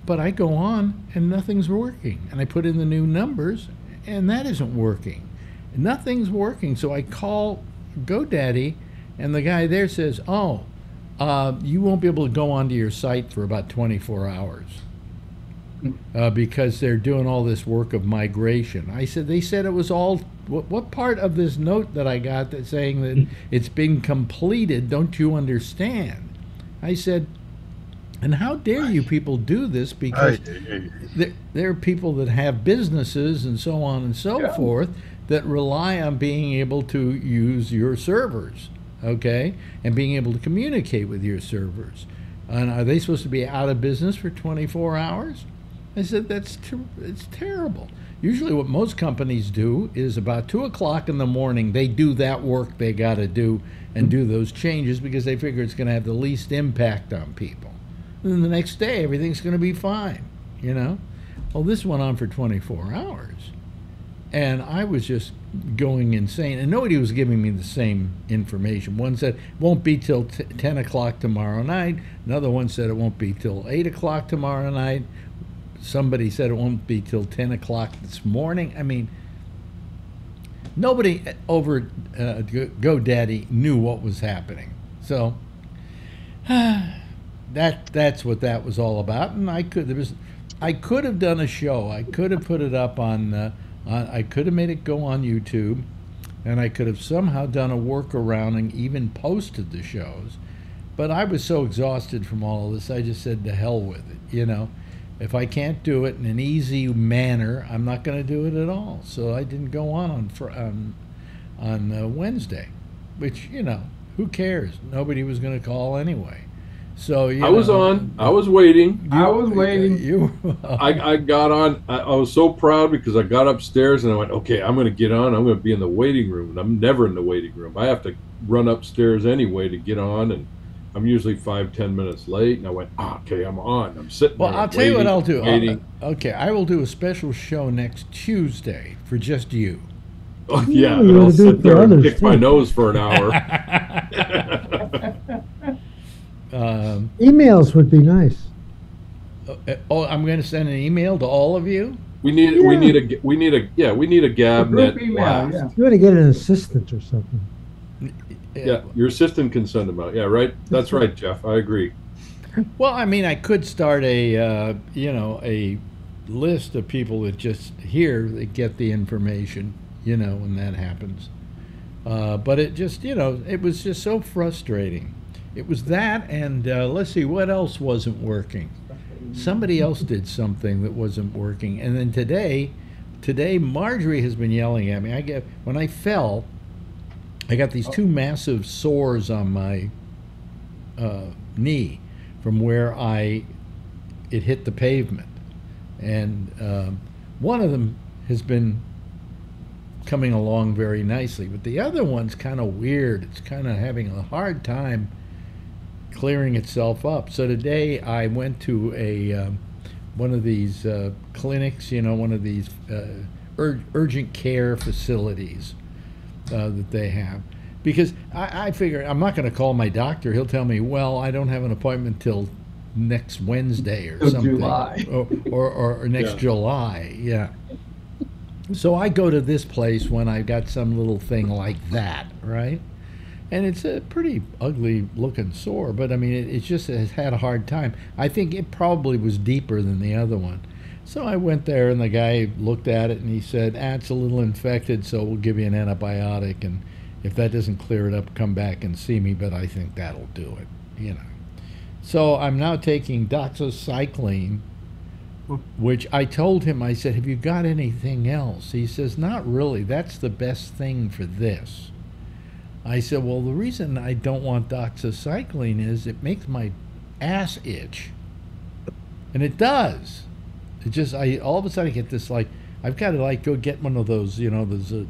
[SPEAKER 2] But I go on and nothing's working, and I put in the new numbers, and that isn't working. Nothing's working. So I call GoDaddy, and the guy there says, "Oh, uh, you won't be able to go onto your site for about 24 hours uh, because they're doing all this work of migration." I said, "They said it was all. What, what part of this note that I got that saying that it's been completed? Don't you understand?" I said, "And how dare you people do this? Because." there, there are people that have businesses and so on and so
[SPEAKER 6] Yeah.
[SPEAKER 2] forth that rely on being able to use your servers, okay, and being able to communicate with your servers. And are they supposed to be out of business for 24 hours? I said, that's ter- it's terrible. Usually, what most companies do is about two o'clock in the morning, they do that work they got to do and do those changes because they figure it's going to have the least impact on people. And then the next day, everything's going to be fine, you know? Well, this went on for 24 hours. And I was just going insane. And nobody was giving me the same information. One said, it won't be till t- 10 o'clock tomorrow night. Another one said it won't be till 8 o'clock tomorrow night. Somebody said it won't be till 10 o'clock this morning. I mean, nobody over uh, GoDaddy knew what was happening. So *sighs* that that's what that was all about. And I could there was I could have done a show. I could have put it up on, uh, on I could have made it go on YouTube, and I could have somehow done a workaround and even posted the shows. But I was so exhausted from all of this, I just said to hell with it. You know, if I can't do it in an easy manner, I'm not going to do it at all. So I didn't go on on on, on uh, Wednesday, which you know, who cares? Nobody was going to call anyway. So you
[SPEAKER 5] I was on. I was waiting.
[SPEAKER 6] I was waiting. *laughs*
[SPEAKER 2] You,
[SPEAKER 5] I, I got on. I, I was so proud because I got upstairs and I went, okay, I'm going to get on. I'm going to be in the waiting room. And I'm never in the waiting room. I have to run upstairs anyway to get on. And I'm usually five, ten minutes late. And I went, ah, okay, I'm on. I'm sitting
[SPEAKER 2] Well,
[SPEAKER 5] there
[SPEAKER 2] I'll tell you what I'll do. I'll- okay, I will do a special show next Tuesday for just you.
[SPEAKER 5] Oh, *laughs* yeah,
[SPEAKER 7] you
[SPEAKER 5] and I'll
[SPEAKER 7] ought to do it
[SPEAKER 5] sit there and
[SPEAKER 7] others,
[SPEAKER 5] pick my nose for an hour. *laughs*
[SPEAKER 2] Um,
[SPEAKER 7] Emails would be nice.
[SPEAKER 2] uh, oh, I'm going to send an email to all of you.
[SPEAKER 5] we need, we need a, we need a, yeah, we need a
[SPEAKER 6] Group
[SPEAKER 5] Gabnet
[SPEAKER 6] email,
[SPEAKER 5] blast.
[SPEAKER 6] yeah.
[SPEAKER 7] You want to get an assistant or something.
[SPEAKER 5] Yeah, your assistant can send them out. Yeah, right. That's right, Jeff. I agree.
[SPEAKER 2] Well, I mean, I could start a, uh, you know, a list of people that just hear that get the information, you know, when that happens. Uh, but it just, you know, it was just so frustrating. It was that, and uh, let's see, what else wasn't working? Somebody else did something that wasn't working, and then today, today Marjorie has been yelling at me. I get when I fell, I got these two massive sores on my uh, knee from where I it hit the pavement, and um, one of them has been coming along very nicely, but the other one's kind of weird. It's kind of having a hard time clearing itself up. So today I went to a um, one of these uh, clinics, you know, one of these uh, ur- urgent care facilities uh, that they have. Because I, I figure I'm not going to call my doctor. He'll tell me, well, I don't have an appointment till next Wednesday or
[SPEAKER 6] Till
[SPEAKER 2] something.
[SPEAKER 6] July.
[SPEAKER 2] Or, *laughs* or, or, or next
[SPEAKER 5] Yeah.
[SPEAKER 2] July, yeah. So I go to this place when I've got some little thing like that, right? And it's a pretty ugly looking sore, but I mean, it, it just has had a hard time. I think it probably was deeper than the other one. So I went there, and the guy looked at it and he said, ah, it's a little infected, so we'll give you an antibiotic. And if that doesn't clear it up, come back and see me, but I think that'll do it, you know. So I'm now taking doxycycline, which I told him, I said, Have you got anything else? He says, Not really. That's the best thing for this. I said, Well, the reason I don't want doxycycline is it makes my ass itch. And it does. It just, I all of a sudden I get this like, I've got to like go get one of those, you know, those uh,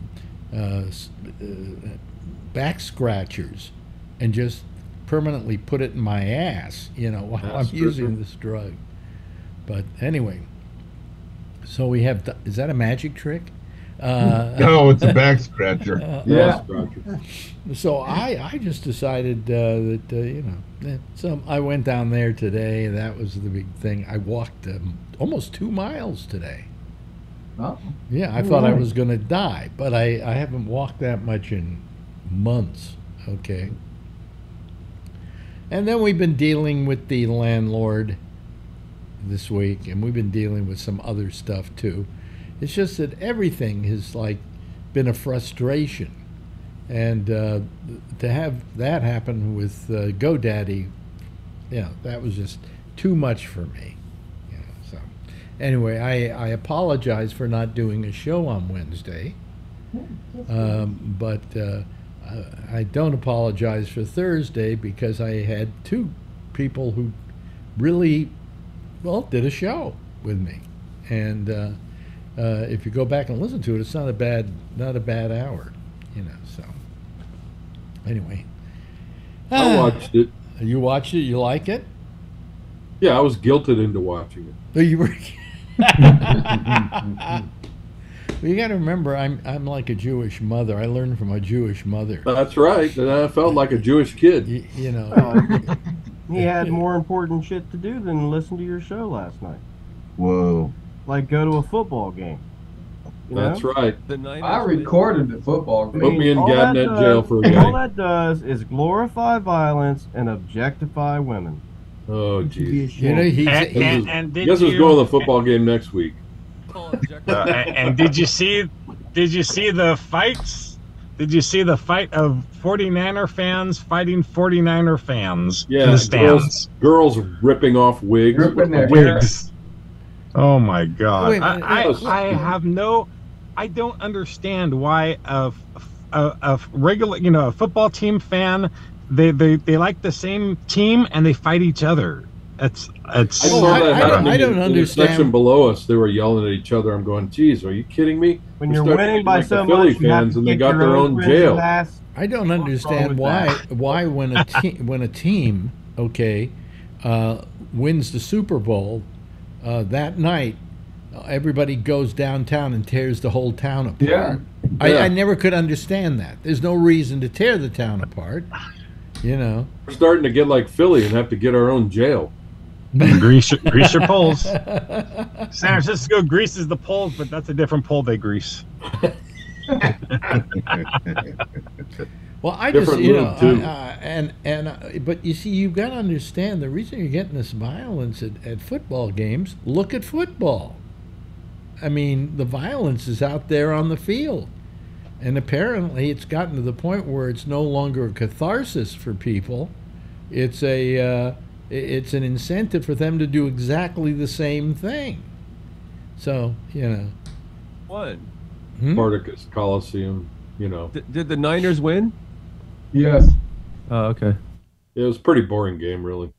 [SPEAKER 2] uh, uh, back scratchers and just permanently put it in my ass, you know, *laughs* while I'm
[SPEAKER 5] Ass
[SPEAKER 2] using this drug. But anyway, so we have, is that a magic trick? Uh,
[SPEAKER 8] No, it's a back scratcher. *laughs*
[SPEAKER 6] Yeah.
[SPEAKER 2] So I, I just decided uh, that uh, you know, so I went down there today. That was the big thing. I walked um, almost two miles today.
[SPEAKER 6] Oh,
[SPEAKER 2] Yeah, I thought I was going to die, but I, I haven't walked that much in months. Okay. And then we've been dealing with the landlord this week, and we've been dealing with some other stuff too. It's just that everything has like been a frustration, and uh, to have that happen with uh, GoDaddy, yeah, that was just too much for me. Yeah, so anyway, I, I apologize for not doing a show on Wednesday, um, but uh, I, I don't apologize for Thursday because I had two people who really, well, did a show with me. and uh, uh, if you go back and listen to it, it's not a bad not a bad hour, you know. So anyway,
[SPEAKER 5] I
[SPEAKER 2] Ah,
[SPEAKER 5] watched it.
[SPEAKER 2] You watched it. You like it?
[SPEAKER 5] Yeah, I was guilted into watching it.
[SPEAKER 2] Oh, you were. *laughs* well, you got to remember, I'm I'm like a Jewish mother. I learned from a Jewish mother.
[SPEAKER 5] That's right. And I felt like a Jewish kid.
[SPEAKER 2] You, you know,
[SPEAKER 9] He had more important shit to do than listen to your show last night.
[SPEAKER 8] Whoa.
[SPEAKER 9] Like go to a football game. You know?
[SPEAKER 5] That's right.
[SPEAKER 10] The Niners
[SPEAKER 6] I recorded the football game.
[SPEAKER 5] Put me in
[SPEAKER 9] all that
[SPEAKER 5] Gabnet jail for a *laughs* game.
[SPEAKER 9] All that does is glorify violence and objectify women.
[SPEAKER 5] Oh,
[SPEAKER 9] Be
[SPEAKER 5] jeez.
[SPEAKER 2] you know he's,
[SPEAKER 4] And,
[SPEAKER 2] he's
[SPEAKER 4] and, and did
[SPEAKER 5] Guess
[SPEAKER 4] you,
[SPEAKER 5] who's going to the football game next week?
[SPEAKER 4] Uh, *laughs* and, and did you see? Did you see the fights? Did you see the fight of 49er fans fighting 49er fans
[SPEAKER 5] Yeah,
[SPEAKER 4] in the stands?
[SPEAKER 5] girls, girls ripping off wigs.
[SPEAKER 6] Ripping their
[SPEAKER 4] Wigs. Oh my God!
[SPEAKER 2] Wait,
[SPEAKER 4] I, I,
[SPEAKER 5] wait,
[SPEAKER 4] I have no. I don't understand why a, a, a regular, you know, a football team fan, they, they, they like the same team and they fight each other. It's it's.
[SPEAKER 5] I
[SPEAKER 2] Well,
[SPEAKER 5] saw
[SPEAKER 2] I-
[SPEAKER 5] that
[SPEAKER 2] I don't- I don't
[SPEAKER 5] in- in the
[SPEAKER 2] understand-
[SPEAKER 5] section below us, they were yelling at each other. I'm going, geez, are you kidding me?
[SPEAKER 9] When
[SPEAKER 5] We're
[SPEAKER 9] you're
[SPEAKER 5] starting
[SPEAKER 9] winning by
[SPEAKER 5] like
[SPEAKER 9] so
[SPEAKER 5] the Philly
[SPEAKER 9] much,
[SPEAKER 5] fans, and they got their
[SPEAKER 9] own
[SPEAKER 5] own jail.
[SPEAKER 9] ass.
[SPEAKER 2] I don't
[SPEAKER 9] wrong
[SPEAKER 2] understand why
[SPEAKER 9] that?
[SPEAKER 2] why when a te- when a team okay uh, wins the Super Bowl uh, that night uh, everybody goes downtown and tears the whole town apart.
[SPEAKER 6] Yeah.
[SPEAKER 2] I,
[SPEAKER 5] Yeah.
[SPEAKER 2] I never could understand that. There's no reason to tear the town apart. You know.
[SPEAKER 5] We're starting to get like Philly and have to get our own jail.
[SPEAKER 4] grease, your- grease your poles. *laughs* San Francisco greases the poles, but that's a different pole they grease. *laughs*
[SPEAKER 2] Well, I just
[SPEAKER 5] Different
[SPEAKER 2] you know,
[SPEAKER 5] move, too.
[SPEAKER 2] uh, uh, and and uh, but you see, you've got to understand the reason you're getting this violence at, at football games. Look at football. I mean, the violence is out there on the field, and apparently, it's gotten to the point where it's no longer a catharsis for people. It's a uh, it's an incentive for them to do exactly the same thing. So you know,
[SPEAKER 10] What?
[SPEAKER 2] hmm?
[SPEAKER 5] Spartacus Coliseum, you know.
[SPEAKER 10] D- did the Niners win?
[SPEAKER 6] Yes.
[SPEAKER 10] Oh, okay.
[SPEAKER 5] It was a pretty boring game, really.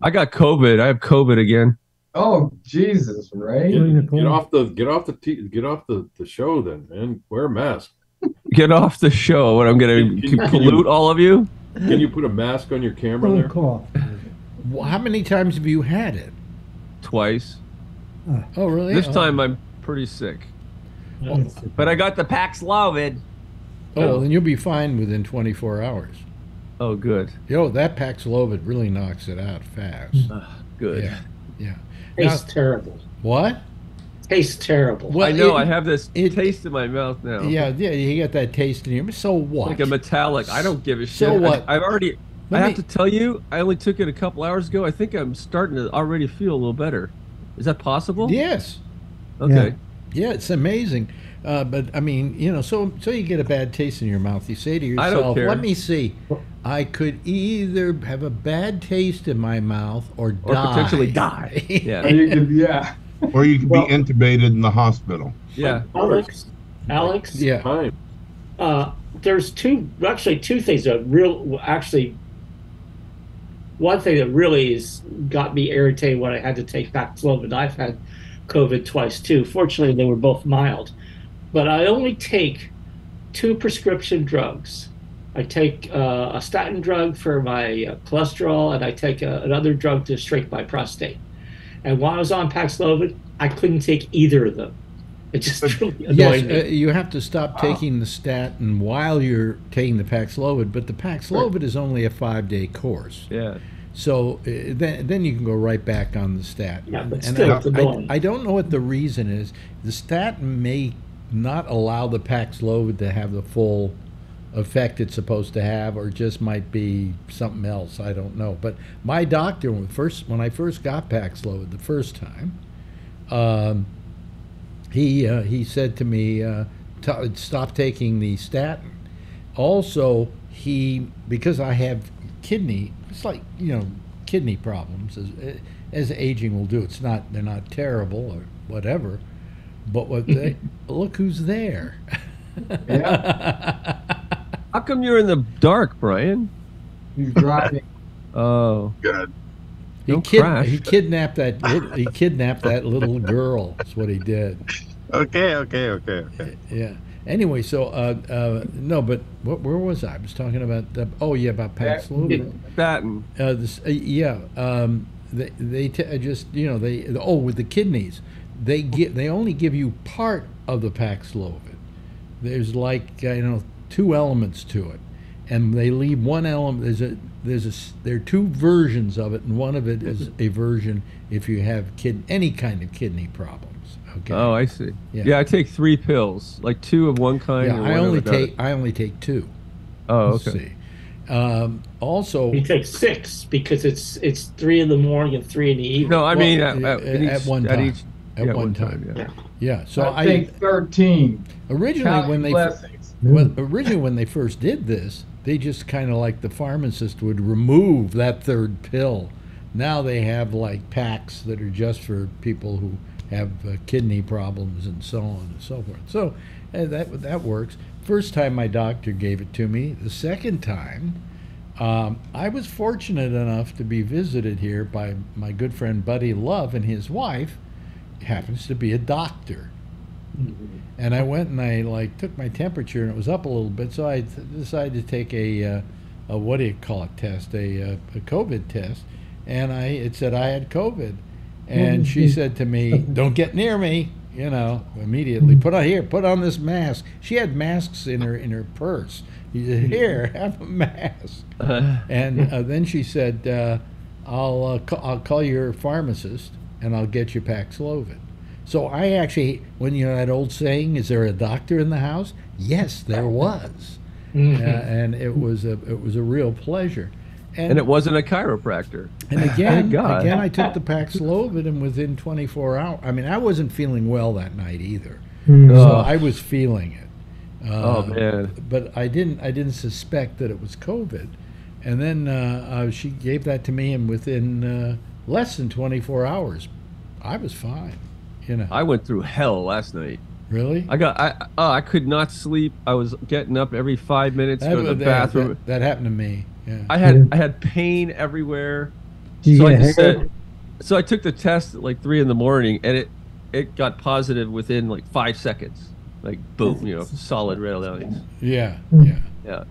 [SPEAKER 10] I got COVID. I have COVID again.
[SPEAKER 6] Oh Jesus, right?
[SPEAKER 5] Get off the get off the t- get off the, the show then, man. Wear a mask.
[SPEAKER 10] Get off the show. What I'm gonna
[SPEAKER 5] can
[SPEAKER 10] pollute all of you?
[SPEAKER 5] Can you put a mask on your camera
[SPEAKER 7] Phone
[SPEAKER 5] there?
[SPEAKER 7] call.
[SPEAKER 2] Well, how many times have you had it?
[SPEAKER 10] Twice.
[SPEAKER 2] Oh, really?
[SPEAKER 10] This
[SPEAKER 2] Oh.
[SPEAKER 10] time I'm pretty sick. But I got the Paxlovid.
[SPEAKER 2] Oh, well, then you'll be fine within 24 hours.
[SPEAKER 10] Oh, good.
[SPEAKER 2] Yo, that Paxlovid really knocks it out fast.
[SPEAKER 10] Good.
[SPEAKER 2] Yeah, yeah.
[SPEAKER 11] Tastes terrible.
[SPEAKER 2] What?
[SPEAKER 11] Tastes terrible.
[SPEAKER 2] Well,
[SPEAKER 10] I know.
[SPEAKER 2] it-
[SPEAKER 10] I have this
[SPEAKER 2] it-
[SPEAKER 10] taste in my mouth now.
[SPEAKER 2] Yeah, yeah. You got that taste in your. So what?
[SPEAKER 10] Like a metallic. I don't give a shit.
[SPEAKER 2] So what?
[SPEAKER 10] I, have already.
[SPEAKER 2] Let
[SPEAKER 10] I have
[SPEAKER 2] me-
[SPEAKER 10] to tell you, I only took it a couple hours ago. I think I'm starting to already feel a little better. Is that possible?
[SPEAKER 2] Yes.
[SPEAKER 10] Okay.
[SPEAKER 2] Yeah, it's amazing. Uh, but I mean, you know, so so you get a bad taste in your mouth. You say to
[SPEAKER 10] I don't
[SPEAKER 2] yourself,
[SPEAKER 10] care.
[SPEAKER 2] "Let me see. I could either have a bad taste in my mouth or
[SPEAKER 10] Or
[SPEAKER 2] die."
[SPEAKER 10] potentially die. *laughs*
[SPEAKER 6] Or
[SPEAKER 10] Yeah.
[SPEAKER 6] you could, yeah.
[SPEAKER 8] Or you could
[SPEAKER 11] Well-
[SPEAKER 8] be intubated in the hospital.
[SPEAKER 10] Yeah.
[SPEAKER 11] Alex, Alex,
[SPEAKER 2] yeah.
[SPEAKER 5] Time.
[SPEAKER 11] uh, there's two, actually two things that real, actually, one thing that really has got me irritated when I had to take Paxlovid. I've had COVID twice too. Fortunately, they were both mild, but I only take two prescription drugs. I take uh, a statin drug for my uh, cholesterol, and I take uh, another drug to shrink my prostate. And while I was on Paxlovid, I couldn't take either of them. It just really annoyed
[SPEAKER 2] Yes,
[SPEAKER 11] me.
[SPEAKER 2] uh, you have to stop taking the statin while you're taking the Paxlovid, but the Paxlovid is only a five-day course.
[SPEAKER 10] Yeah.
[SPEAKER 2] So uh, then, then you can go right back on the statin.
[SPEAKER 11] Yeah, but
[SPEAKER 2] and
[SPEAKER 11] still,
[SPEAKER 2] I. I, I don't know what the reason is. The statin may not allow the Paxlovid to have the full effect it's supposed to have, or just might be something else. I don't know. But my doctor, when first when I first got Paxlovid the first time, um, he uh, he said to me, uh, "Stop taking the statin." Also, he because I have kidney, it's like you know kidney problems as as aging will do. It's not they're not terrible or whatever, but what *laughs* they look who's there. *laughs*
[SPEAKER 10] How come you're in the dark, Brian?
[SPEAKER 6] He's driving. *laughs*
[SPEAKER 10] Oh.
[SPEAKER 8] Good.
[SPEAKER 2] He, kid, he kidnapped that. He kidnapped that little girl. That's what he did.
[SPEAKER 8] Okay, okay, okay, okay.
[SPEAKER 2] Yeah. Anyway, so uh, uh, no, but what, where was I? I was talking about. The, oh yeah, about Paxlovid.
[SPEAKER 10] Batten.
[SPEAKER 2] Uh, this, uh, yeah, um, they they t- uh, just you know they oh with the kidneys, they give they only give you part of the Paxlovid. There's like uh, you know two elements to it, and they leave one element. There's a there's a s- there are two versions of it, and one of it is *laughs* a version if you have kid any kind of kidney problems. Okay.
[SPEAKER 10] Oh, I see.
[SPEAKER 2] Yeah.
[SPEAKER 10] Yeah. I take three pills, like two of one kind.
[SPEAKER 2] yeah,
[SPEAKER 10] and
[SPEAKER 2] I
[SPEAKER 10] one
[SPEAKER 2] only
[SPEAKER 10] another.
[SPEAKER 2] take I only take two.
[SPEAKER 10] Oh,
[SPEAKER 2] Let's
[SPEAKER 10] okay.
[SPEAKER 2] see. Um, also,
[SPEAKER 11] You take six because it's it's three in the morning and three in the evening.
[SPEAKER 10] No, I
[SPEAKER 2] Well,
[SPEAKER 10] mean at, at,
[SPEAKER 2] at
[SPEAKER 10] each,
[SPEAKER 2] one
[SPEAKER 10] at
[SPEAKER 2] time.
[SPEAKER 10] each-
[SPEAKER 2] At
[SPEAKER 10] yeah,
[SPEAKER 2] one time.
[SPEAKER 10] yeah.
[SPEAKER 2] yeah. So
[SPEAKER 6] I
[SPEAKER 2] I,
[SPEAKER 6] think 13.
[SPEAKER 2] originally
[SPEAKER 6] Count
[SPEAKER 2] when they
[SPEAKER 6] blessings.
[SPEAKER 2] when, originally when they first did this, they just kind of like the pharmacist would remove that third pill. Now they have like packs that are just for people who have uh, kidney problems and so on and so forth. So uh, that that works. First time my doctor gave it to me. The second time, um, I was fortunate enough to be visited here by my good friend Buddy Love and his wife happens to be a doctor. And I went and I like took my temperature and it was up a little bit, so I t- decided to take a, uh, a what do you call it test, a, uh, a COVID test, and I it said I had COVID, and she said to me, "Don't get near me," you know, immediately. Put on here, put on this mask. She had masks in her in her purse. Said, Here, *laughs* have a mask. And uh, *laughs* then she said, uh, "I'll uh, ca- I'll call your pharmacist and I'll get you Paxlovid." So I actually, when you know that old saying, "Is there a doctor in the house?" Yes, there was, *laughs* uh, and it was a it was a real pleasure.
[SPEAKER 10] And it wasn't a chiropractor.
[SPEAKER 2] And *laughs* again, again, I took the Paxlovid, and within 24 hours, I mean, I wasn't feeling well that night either,
[SPEAKER 7] Mm.
[SPEAKER 2] so
[SPEAKER 10] Oh.
[SPEAKER 2] I was feeling it.
[SPEAKER 10] Oh,
[SPEAKER 2] Uh,
[SPEAKER 10] man.
[SPEAKER 2] But I didn't, I didn't suspect that it was COVID, and then uh, uh, she gave that to me, and within uh, less than 24 hours, I was fine. You know,
[SPEAKER 10] I went through hell last night.
[SPEAKER 2] really.
[SPEAKER 10] I got I oh, I could not sleep. I was getting up every five minutes to go to the
[SPEAKER 2] that,
[SPEAKER 10] bathroom.
[SPEAKER 2] that, that happened to me. Yeah.
[SPEAKER 10] I had I had pain everywhere.
[SPEAKER 7] Do you
[SPEAKER 10] so I
[SPEAKER 7] get
[SPEAKER 10] just said, so I took the test at like three in the morning, and it it got positive within like five seconds. Like boom, you know, solid red lines.
[SPEAKER 2] yeah,
[SPEAKER 7] Mm.
[SPEAKER 2] yeah.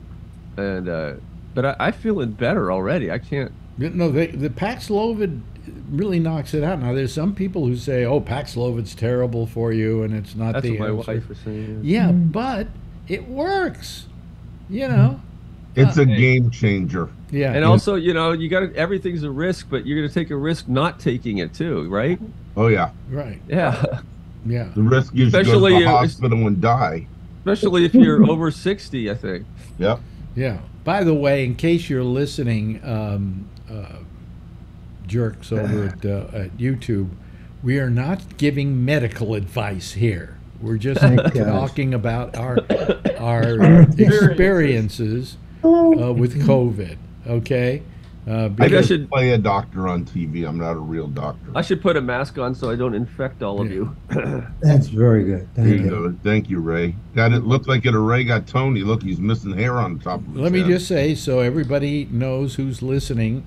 [SPEAKER 10] Yeah, and uh, but I, I'm feeling better already. I can't.
[SPEAKER 2] No, they, the Paxlovid really knocks it out. Now, there's some people who say, "Oh, Paxlovid's terrible for you, and it's not
[SPEAKER 10] That's
[SPEAKER 2] the
[SPEAKER 10] what my
[SPEAKER 2] answer."
[SPEAKER 10] wife was saying.
[SPEAKER 2] Yeah, but it works. You know.
[SPEAKER 8] It's
[SPEAKER 2] Uh,
[SPEAKER 8] a game changer.
[SPEAKER 2] Yeah.
[SPEAKER 10] And also, you know, you got to everything's a risk, but you're going to take a risk not taking it too, right?
[SPEAKER 8] Oh yeah,
[SPEAKER 2] right.
[SPEAKER 10] Yeah.
[SPEAKER 2] Yeah.
[SPEAKER 8] the risk is you go to
[SPEAKER 10] Especially
[SPEAKER 8] the
[SPEAKER 10] if-
[SPEAKER 8] hospital and die.
[SPEAKER 10] Especially if you're *laughs* over 60, I think.
[SPEAKER 8] Yep.
[SPEAKER 2] Yeah. By the way, in case you're listening, um, uh, jerks over at, *laughs* uh, at YouTube, we are not giving medical advice here. We're just *laughs* talking about our *laughs* our experiences uh, with COVID. Okay. Uh,
[SPEAKER 10] Maybe I should
[SPEAKER 8] Play a doctor on TV. I'm not a real doctor.
[SPEAKER 10] I should put a mask on so I don't infect all of you. *laughs*
[SPEAKER 7] That's very good. Thank
[SPEAKER 8] you
[SPEAKER 7] you.
[SPEAKER 8] go. Thank you, Ray. Got it. Looked like it. Ray got Tony. Look, he's missing hair on the top of his
[SPEAKER 2] Let me
[SPEAKER 8] head.
[SPEAKER 2] just say, so everybody knows who's listening,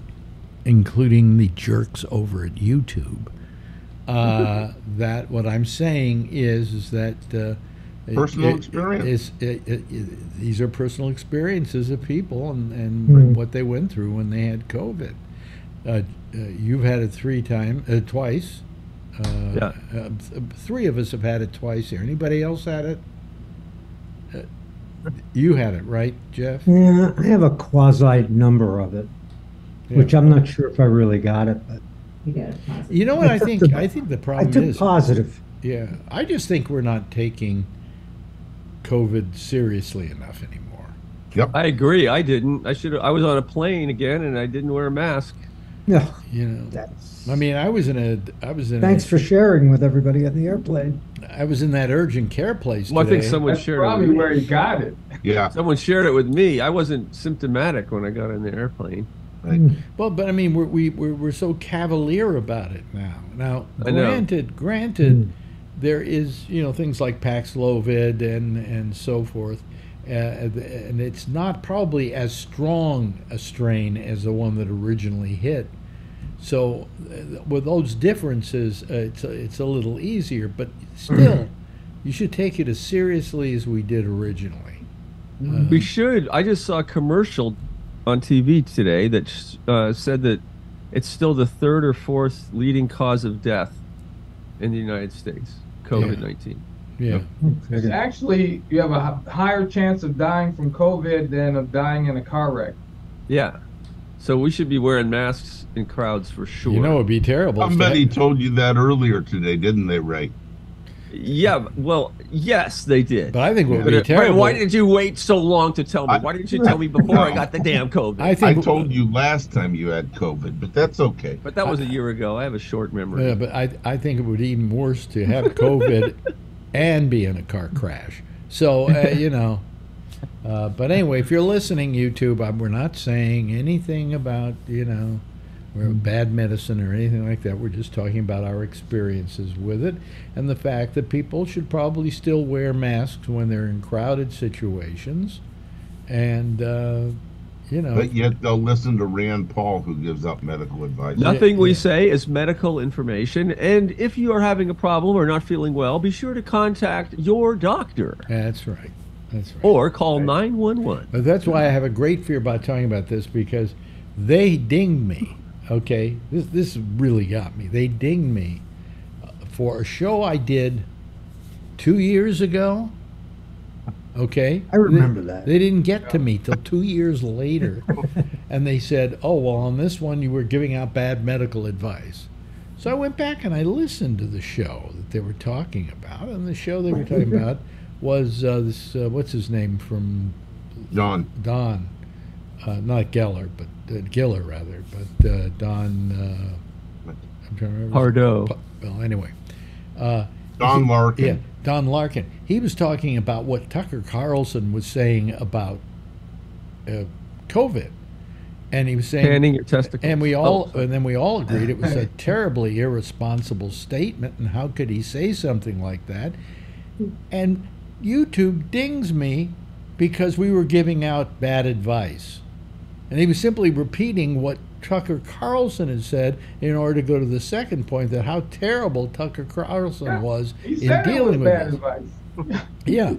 [SPEAKER 2] including the jerks over at YouTube, uh, *laughs* that what I'm saying is is that uh, it-
[SPEAKER 8] Personal
[SPEAKER 2] it-
[SPEAKER 8] experience.
[SPEAKER 2] is- it- it- it- these are personal experiences of people and, and
[SPEAKER 7] Hmm.
[SPEAKER 2] what they went through when they had COVID. Uh, uh, you've had it three times, uh, twice. Uh,
[SPEAKER 10] Yeah.
[SPEAKER 2] uh, th- three of us have had it twice here. Anybody else had it? Uh, you had it, right, Jeff?
[SPEAKER 7] Yeah, I have a quasi number of it, which I'm not sure if I really got it, but
[SPEAKER 2] You know what
[SPEAKER 7] I
[SPEAKER 2] I think?
[SPEAKER 7] the-
[SPEAKER 2] I think the
[SPEAKER 7] I
[SPEAKER 2] problem
[SPEAKER 7] took
[SPEAKER 2] is.
[SPEAKER 7] positive.
[SPEAKER 2] Yeah, I just think we're not taking COVID seriously enough anymore. Yep.
[SPEAKER 10] I agree. I didn't. I should. I was on a plane again, and I didn't wear a mask.
[SPEAKER 7] No,
[SPEAKER 2] You know,
[SPEAKER 7] that's.
[SPEAKER 2] I mean, I was in a, I was in,
[SPEAKER 7] Thanks
[SPEAKER 2] a,
[SPEAKER 7] for sharing with everybody on the airplane.
[SPEAKER 2] I was in that urgent care place
[SPEAKER 10] Well, I think someone
[SPEAKER 6] That's
[SPEAKER 10] shared it.
[SPEAKER 6] probably
[SPEAKER 10] With me.
[SPEAKER 6] where he got it.
[SPEAKER 8] Yeah.
[SPEAKER 10] Someone shared it with me. I wasn't symptomatic when I got in the airplane. Right.
[SPEAKER 2] Well, but I mean, we're, we we're, we're so cavalier about it now. Now,
[SPEAKER 10] I know.
[SPEAKER 2] granted, granted, hmm. There is you know things like Paxlovid and and so forth, uh, and it's not probably as strong a strain as the one that originally hit. So, uh, with those differences, uh, it's a, it's a little easier, but still, you should take it as seriously as we did originally. Uh,
[SPEAKER 10] We should. I just saw a commercial on TV today that uh, said that it's still the third or fourth leading cause of death in the United States. COVID nineteen.
[SPEAKER 2] yeah.
[SPEAKER 6] It's actually, you have a higher chance of dying from COVID than of dying in a car wreck.
[SPEAKER 10] Yeah. So we should be wearing masks in crowds for sure.
[SPEAKER 2] You know, it'd be terrible.
[SPEAKER 8] Somebody told you that earlier today, didn't they, Ray?
[SPEAKER 10] Yeah. Well, yes, they did.
[SPEAKER 2] But I think what would
[SPEAKER 10] But
[SPEAKER 2] be
[SPEAKER 10] it-
[SPEAKER 2] terrible.
[SPEAKER 10] why did you wait so long to tell me?
[SPEAKER 8] I-
[SPEAKER 10] Why didn't you tell me before I got the damn COVID?
[SPEAKER 2] I
[SPEAKER 8] I told you last time you had COVID, but that's okay.
[SPEAKER 10] but that was a year ago. I have a short memory.
[SPEAKER 2] Yeah, but I I think it would be even worse to have *laughs* COVID and be in a car crash. So uh, you know. Uh, but anyway, if you're listening, YouTube, uh, we're not saying anything about you know, or bad medicine or anything like that. We're just talking about our experiences with it and the fact that people should probably still wear masks when they're in crowded situations, and uh, you know,
[SPEAKER 8] But yet they'll listen to Rand Paul, who gives out medical advice.
[SPEAKER 10] Nothing we
[SPEAKER 2] yeah.
[SPEAKER 10] say is medical information, and if you are having a problem or not feeling well, be sure to contact your doctor
[SPEAKER 2] that's right. That's right.
[SPEAKER 10] or call 911.
[SPEAKER 2] But that's why I have a great fear about talking about this because they dinged me. Okay, this this really got me. They dinged me uh, for a show I did two years ago. Okay,
[SPEAKER 7] I remember
[SPEAKER 2] They-
[SPEAKER 7] that.
[SPEAKER 2] They didn't get to me till two years later, *laughs* and they said, "Oh well, on this one you were giving out bad medical advice." So I went back and I listened to the show that they were talking about, and the show they were talking *laughs* about was uh, this uh, what's his name from
[SPEAKER 8] Don.
[SPEAKER 2] Don, uh, not Geller, but uh, Giller rather, but uh, Don. Uh, I'm trying to remember.
[SPEAKER 10] Pardo.
[SPEAKER 2] Well, anyway, uh,
[SPEAKER 8] Don Larkin.
[SPEAKER 2] yeah, Don Larkin. He was talking about what Tucker Carlson was saying about uh, COVID, and he was saying,
[SPEAKER 10] Canning your testicles.
[SPEAKER 2] and we all,
[SPEAKER 10] Oh,
[SPEAKER 2] and then we all agreed it was a *laughs* terribly irresponsible statement, and how could he say something like that? And YouTube dings me because we were giving out bad advice, and he was simply repeating what Tucker Carlson had said in order to go to the second point that how terrible Tucker Carlson
[SPEAKER 6] Yeah,
[SPEAKER 2] was
[SPEAKER 6] He
[SPEAKER 2] in
[SPEAKER 6] it was
[SPEAKER 2] dealing with
[SPEAKER 6] bad
[SPEAKER 2] this.
[SPEAKER 6] advice. *laughs*
[SPEAKER 2] Yeah.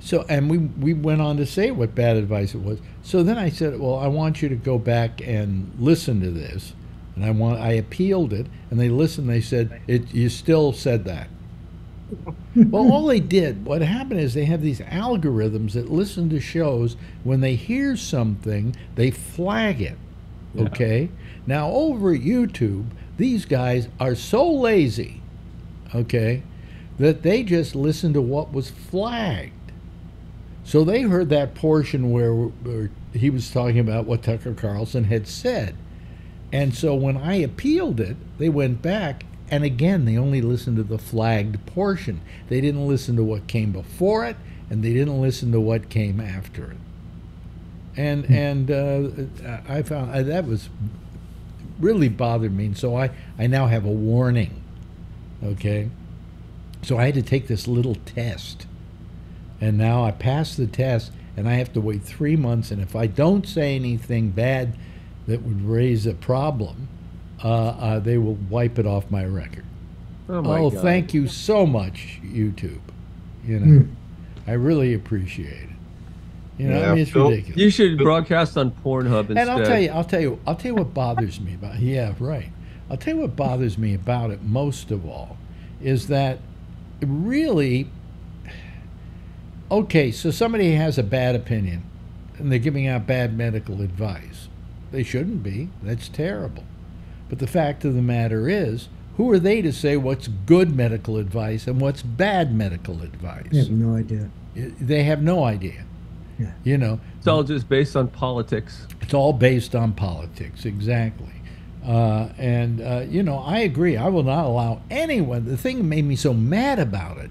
[SPEAKER 2] So and we we went on to say what bad advice it was. So then I said, well, I want you to go back and listen to this, and I want I appealed it, and they listened. They said it. You still said that. *laughs* well, all they did, what happened is they have these algorithms that listen to shows. When they hear something, they flag it. Okay. Now over at YouTube, these guys are so lazy. Okay that they just listened to what was flagged. So they heard that portion where, where he was talking about what Tucker Carlson had said. And so when I appealed it, they went back and again they only listened to the flagged portion. They didn't listen to what came before it and they didn't listen to what came after it. And and uh, I found uh, that was really bothered me. And so I, I now have a warning. Okay. So I had to take this little test. And now I passed the test and I have to wait three months. And if I don't say anything bad that would raise a problem, uh, uh, they will wipe it off my record.
[SPEAKER 10] oh my
[SPEAKER 2] oh,
[SPEAKER 10] God.
[SPEAKER 2] thank you so much, YouTube. You know, I really appreciate it. You know, I mean, it's
[SPEAKER 8] Phil-
[SPEAKER 2] ridiculous.
[SPEAKER 10] You should broadcast on Pornhub instead.
[SPEAKER 2] And I'll tell you, I'll tell you, I'll tell you what bothers me about. Yeah, right. I'll tell you what bothers me about it most of all is that really. Okay, so somebody has a bad opinion, and they're giving out bad medical advice. They shouldn't be. That's terrible. But the fact of the matter is, who are they to say what's good medical advice and what's bad medical advice?
[SPEAKER 7] I have no idea.
[SPEAKER 2] They have no idea.
[SPEAKER 7] Yeah.
[SPEAKER 2] You know,
[SPEAKER 10] It's all just based on politics.
[SPEAKER 2] it's all based on politics, exactly. Uh, and, uh, you know, I agree. I will not allow anyone. The thing that made me so mad about it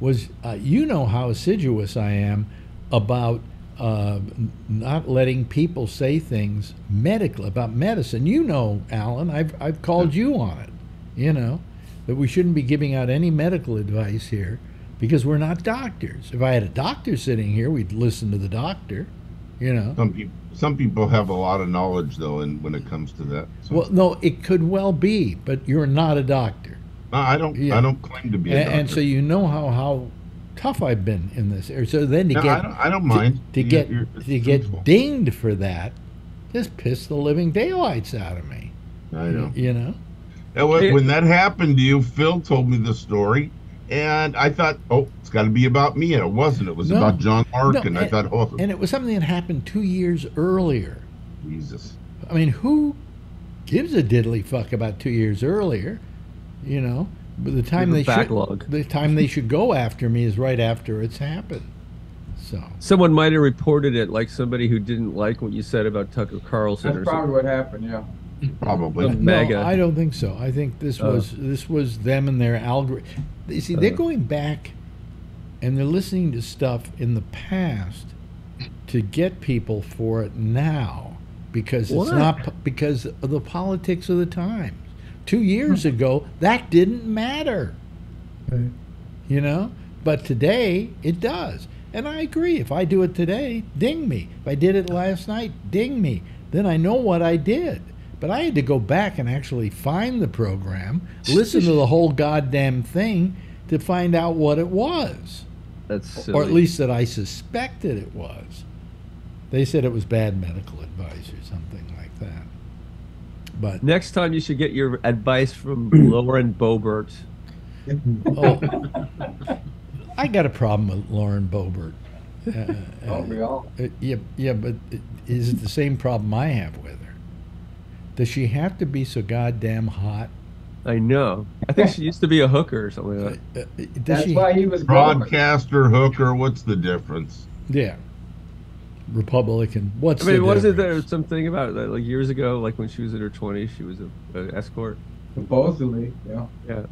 [SPEAKER 2] was uh, you know how assiduous I am about uh, not letting people say things medical about medicine. You know, Alan, I've, I've called you on it, you know, that we shouldn't be giving out any medical advice here because we're not doctors. If I had a doctor sitting here, we'd listen to the doctor. You know.
[SPEAKER 8] Some people, some people have a lot of knowledge though, and when it comes to that. So,
[SPEAKER 2] Well, no, it could well be, but you're not a doctor.
[SPEAKER 8] I don't,
[SPEAKER 2] Yeah.
[SPEAKER 8] I don't claim to be a
[SPEAKER 2] and, and so you know how how tough I've been in this area. So then to
[SPEAKER 8] No,
[SPEAKER 2] get
[SPEAKER 8] I don't- I don't
[SPEAKER 2] to-
[SPEAKER 8] mind.
[SPEAKER 2] to,
[SPEAKER 8] You-
[SPEAKER 2] get
[SPEAKER 8] you're- it's
[SPEAKER 2] to get
[SPEAKER 8] truthful.
[SPEAKER 2] dinged for that, just pissed the living daylights out of me.
[SPEAKER 8] I know.
[SPEAKER 2] You know.
[SPEAKER 8] And when, when that happened to you, Phil told me the story, and I thought, oh, it's got to be about me, and it wasn't. It was
[SPEAKER 2] No.
[SPEAKER 8] about John Mark,
[SPEAKER 2] No,
[SPEAKER 8] and I thought, oh,
[SPEAKER 2] and it was something that happened two years earlier.
[SPEAKER 8] Jesus.
[SPEAKER 2] I mean, who gives a diddly fuck about two years earlier? You know, but the time
[SPEAKER 10] We
[SPEAKER 2] they
[SPEAKER 10] have a
[SPEAKER 2] should the time they should go after me is right after it's happened. So
[SPEAKER 10] Someone might have reported it like somebody who didn't like what you said about Tucker Carlson
[SPEAKER 6] That's
[SPEAKER 10] or
[SPEAKER 6] probably
[SPEAKER 10] something.
[SPEAKER 6] what happened. Yeah. *laughs*
[SPEAKER 8] Probably.
[SPEAKER 10] Some
[SPEAKER 2] no,
[SPEAKER 10] MAGA.
[SPEAKER 2] I don't think so. I think this
[SPEAKER 10] Oh.
[SPEAKER 2] was this was them and their algorithm. You see, they're
[SPEAKER 10] Uh.
[SPEAKER 2] going back and they're listening to stuff in the past to get people for it now because it's not because of the politics of the times. Two years hmm. ago, that didn't matter. You know, but today it does. And I agree. If I do it today, ding me. If I did it last night, ding me. Then I know what I did. But I had to go back and actually find the program, listen to the whole goddamn thing to find out what it was.
[SPEAKER 10] That's
[SPEAKER 2] Or at least that I suspected it was. They said it was bad medical advice or something like that. But
[SPEAKER 10] Next time you should get your advice from *clears throat* Lauren Boebert.
[SPEAKER 2] oh, I got a problem with Lauren Boebert. Uh,
[SPEAKER 6] Oh, we all.
[SPEAKER 2] Uh, yeah, yeah, but is it the same problem I have with her? Does she have to be so goddamn hot?
[SPEAKER 10] I know. I think she used to be a hooker or something like that.
[SPEAKER 2] Uh, does
[SPEAKER 6] That's
[SPEAKER 2] she?
[SPEAKER 6] why he was.
[SPEAKER 8] Broadcaster, hooker, what's the difference?
[SPEAKER 2] Yeah. Republican. What's
[SPEAKER 10] I mean, wasn't
[SPEAKER 2] difference?
[SPEAKER 10] there something about that, like years ago, like when she was in her 20s, she was a, a escort?
[SPEAKER 6] Supposedly, yeah.
[SPEAKER 10] Yeah.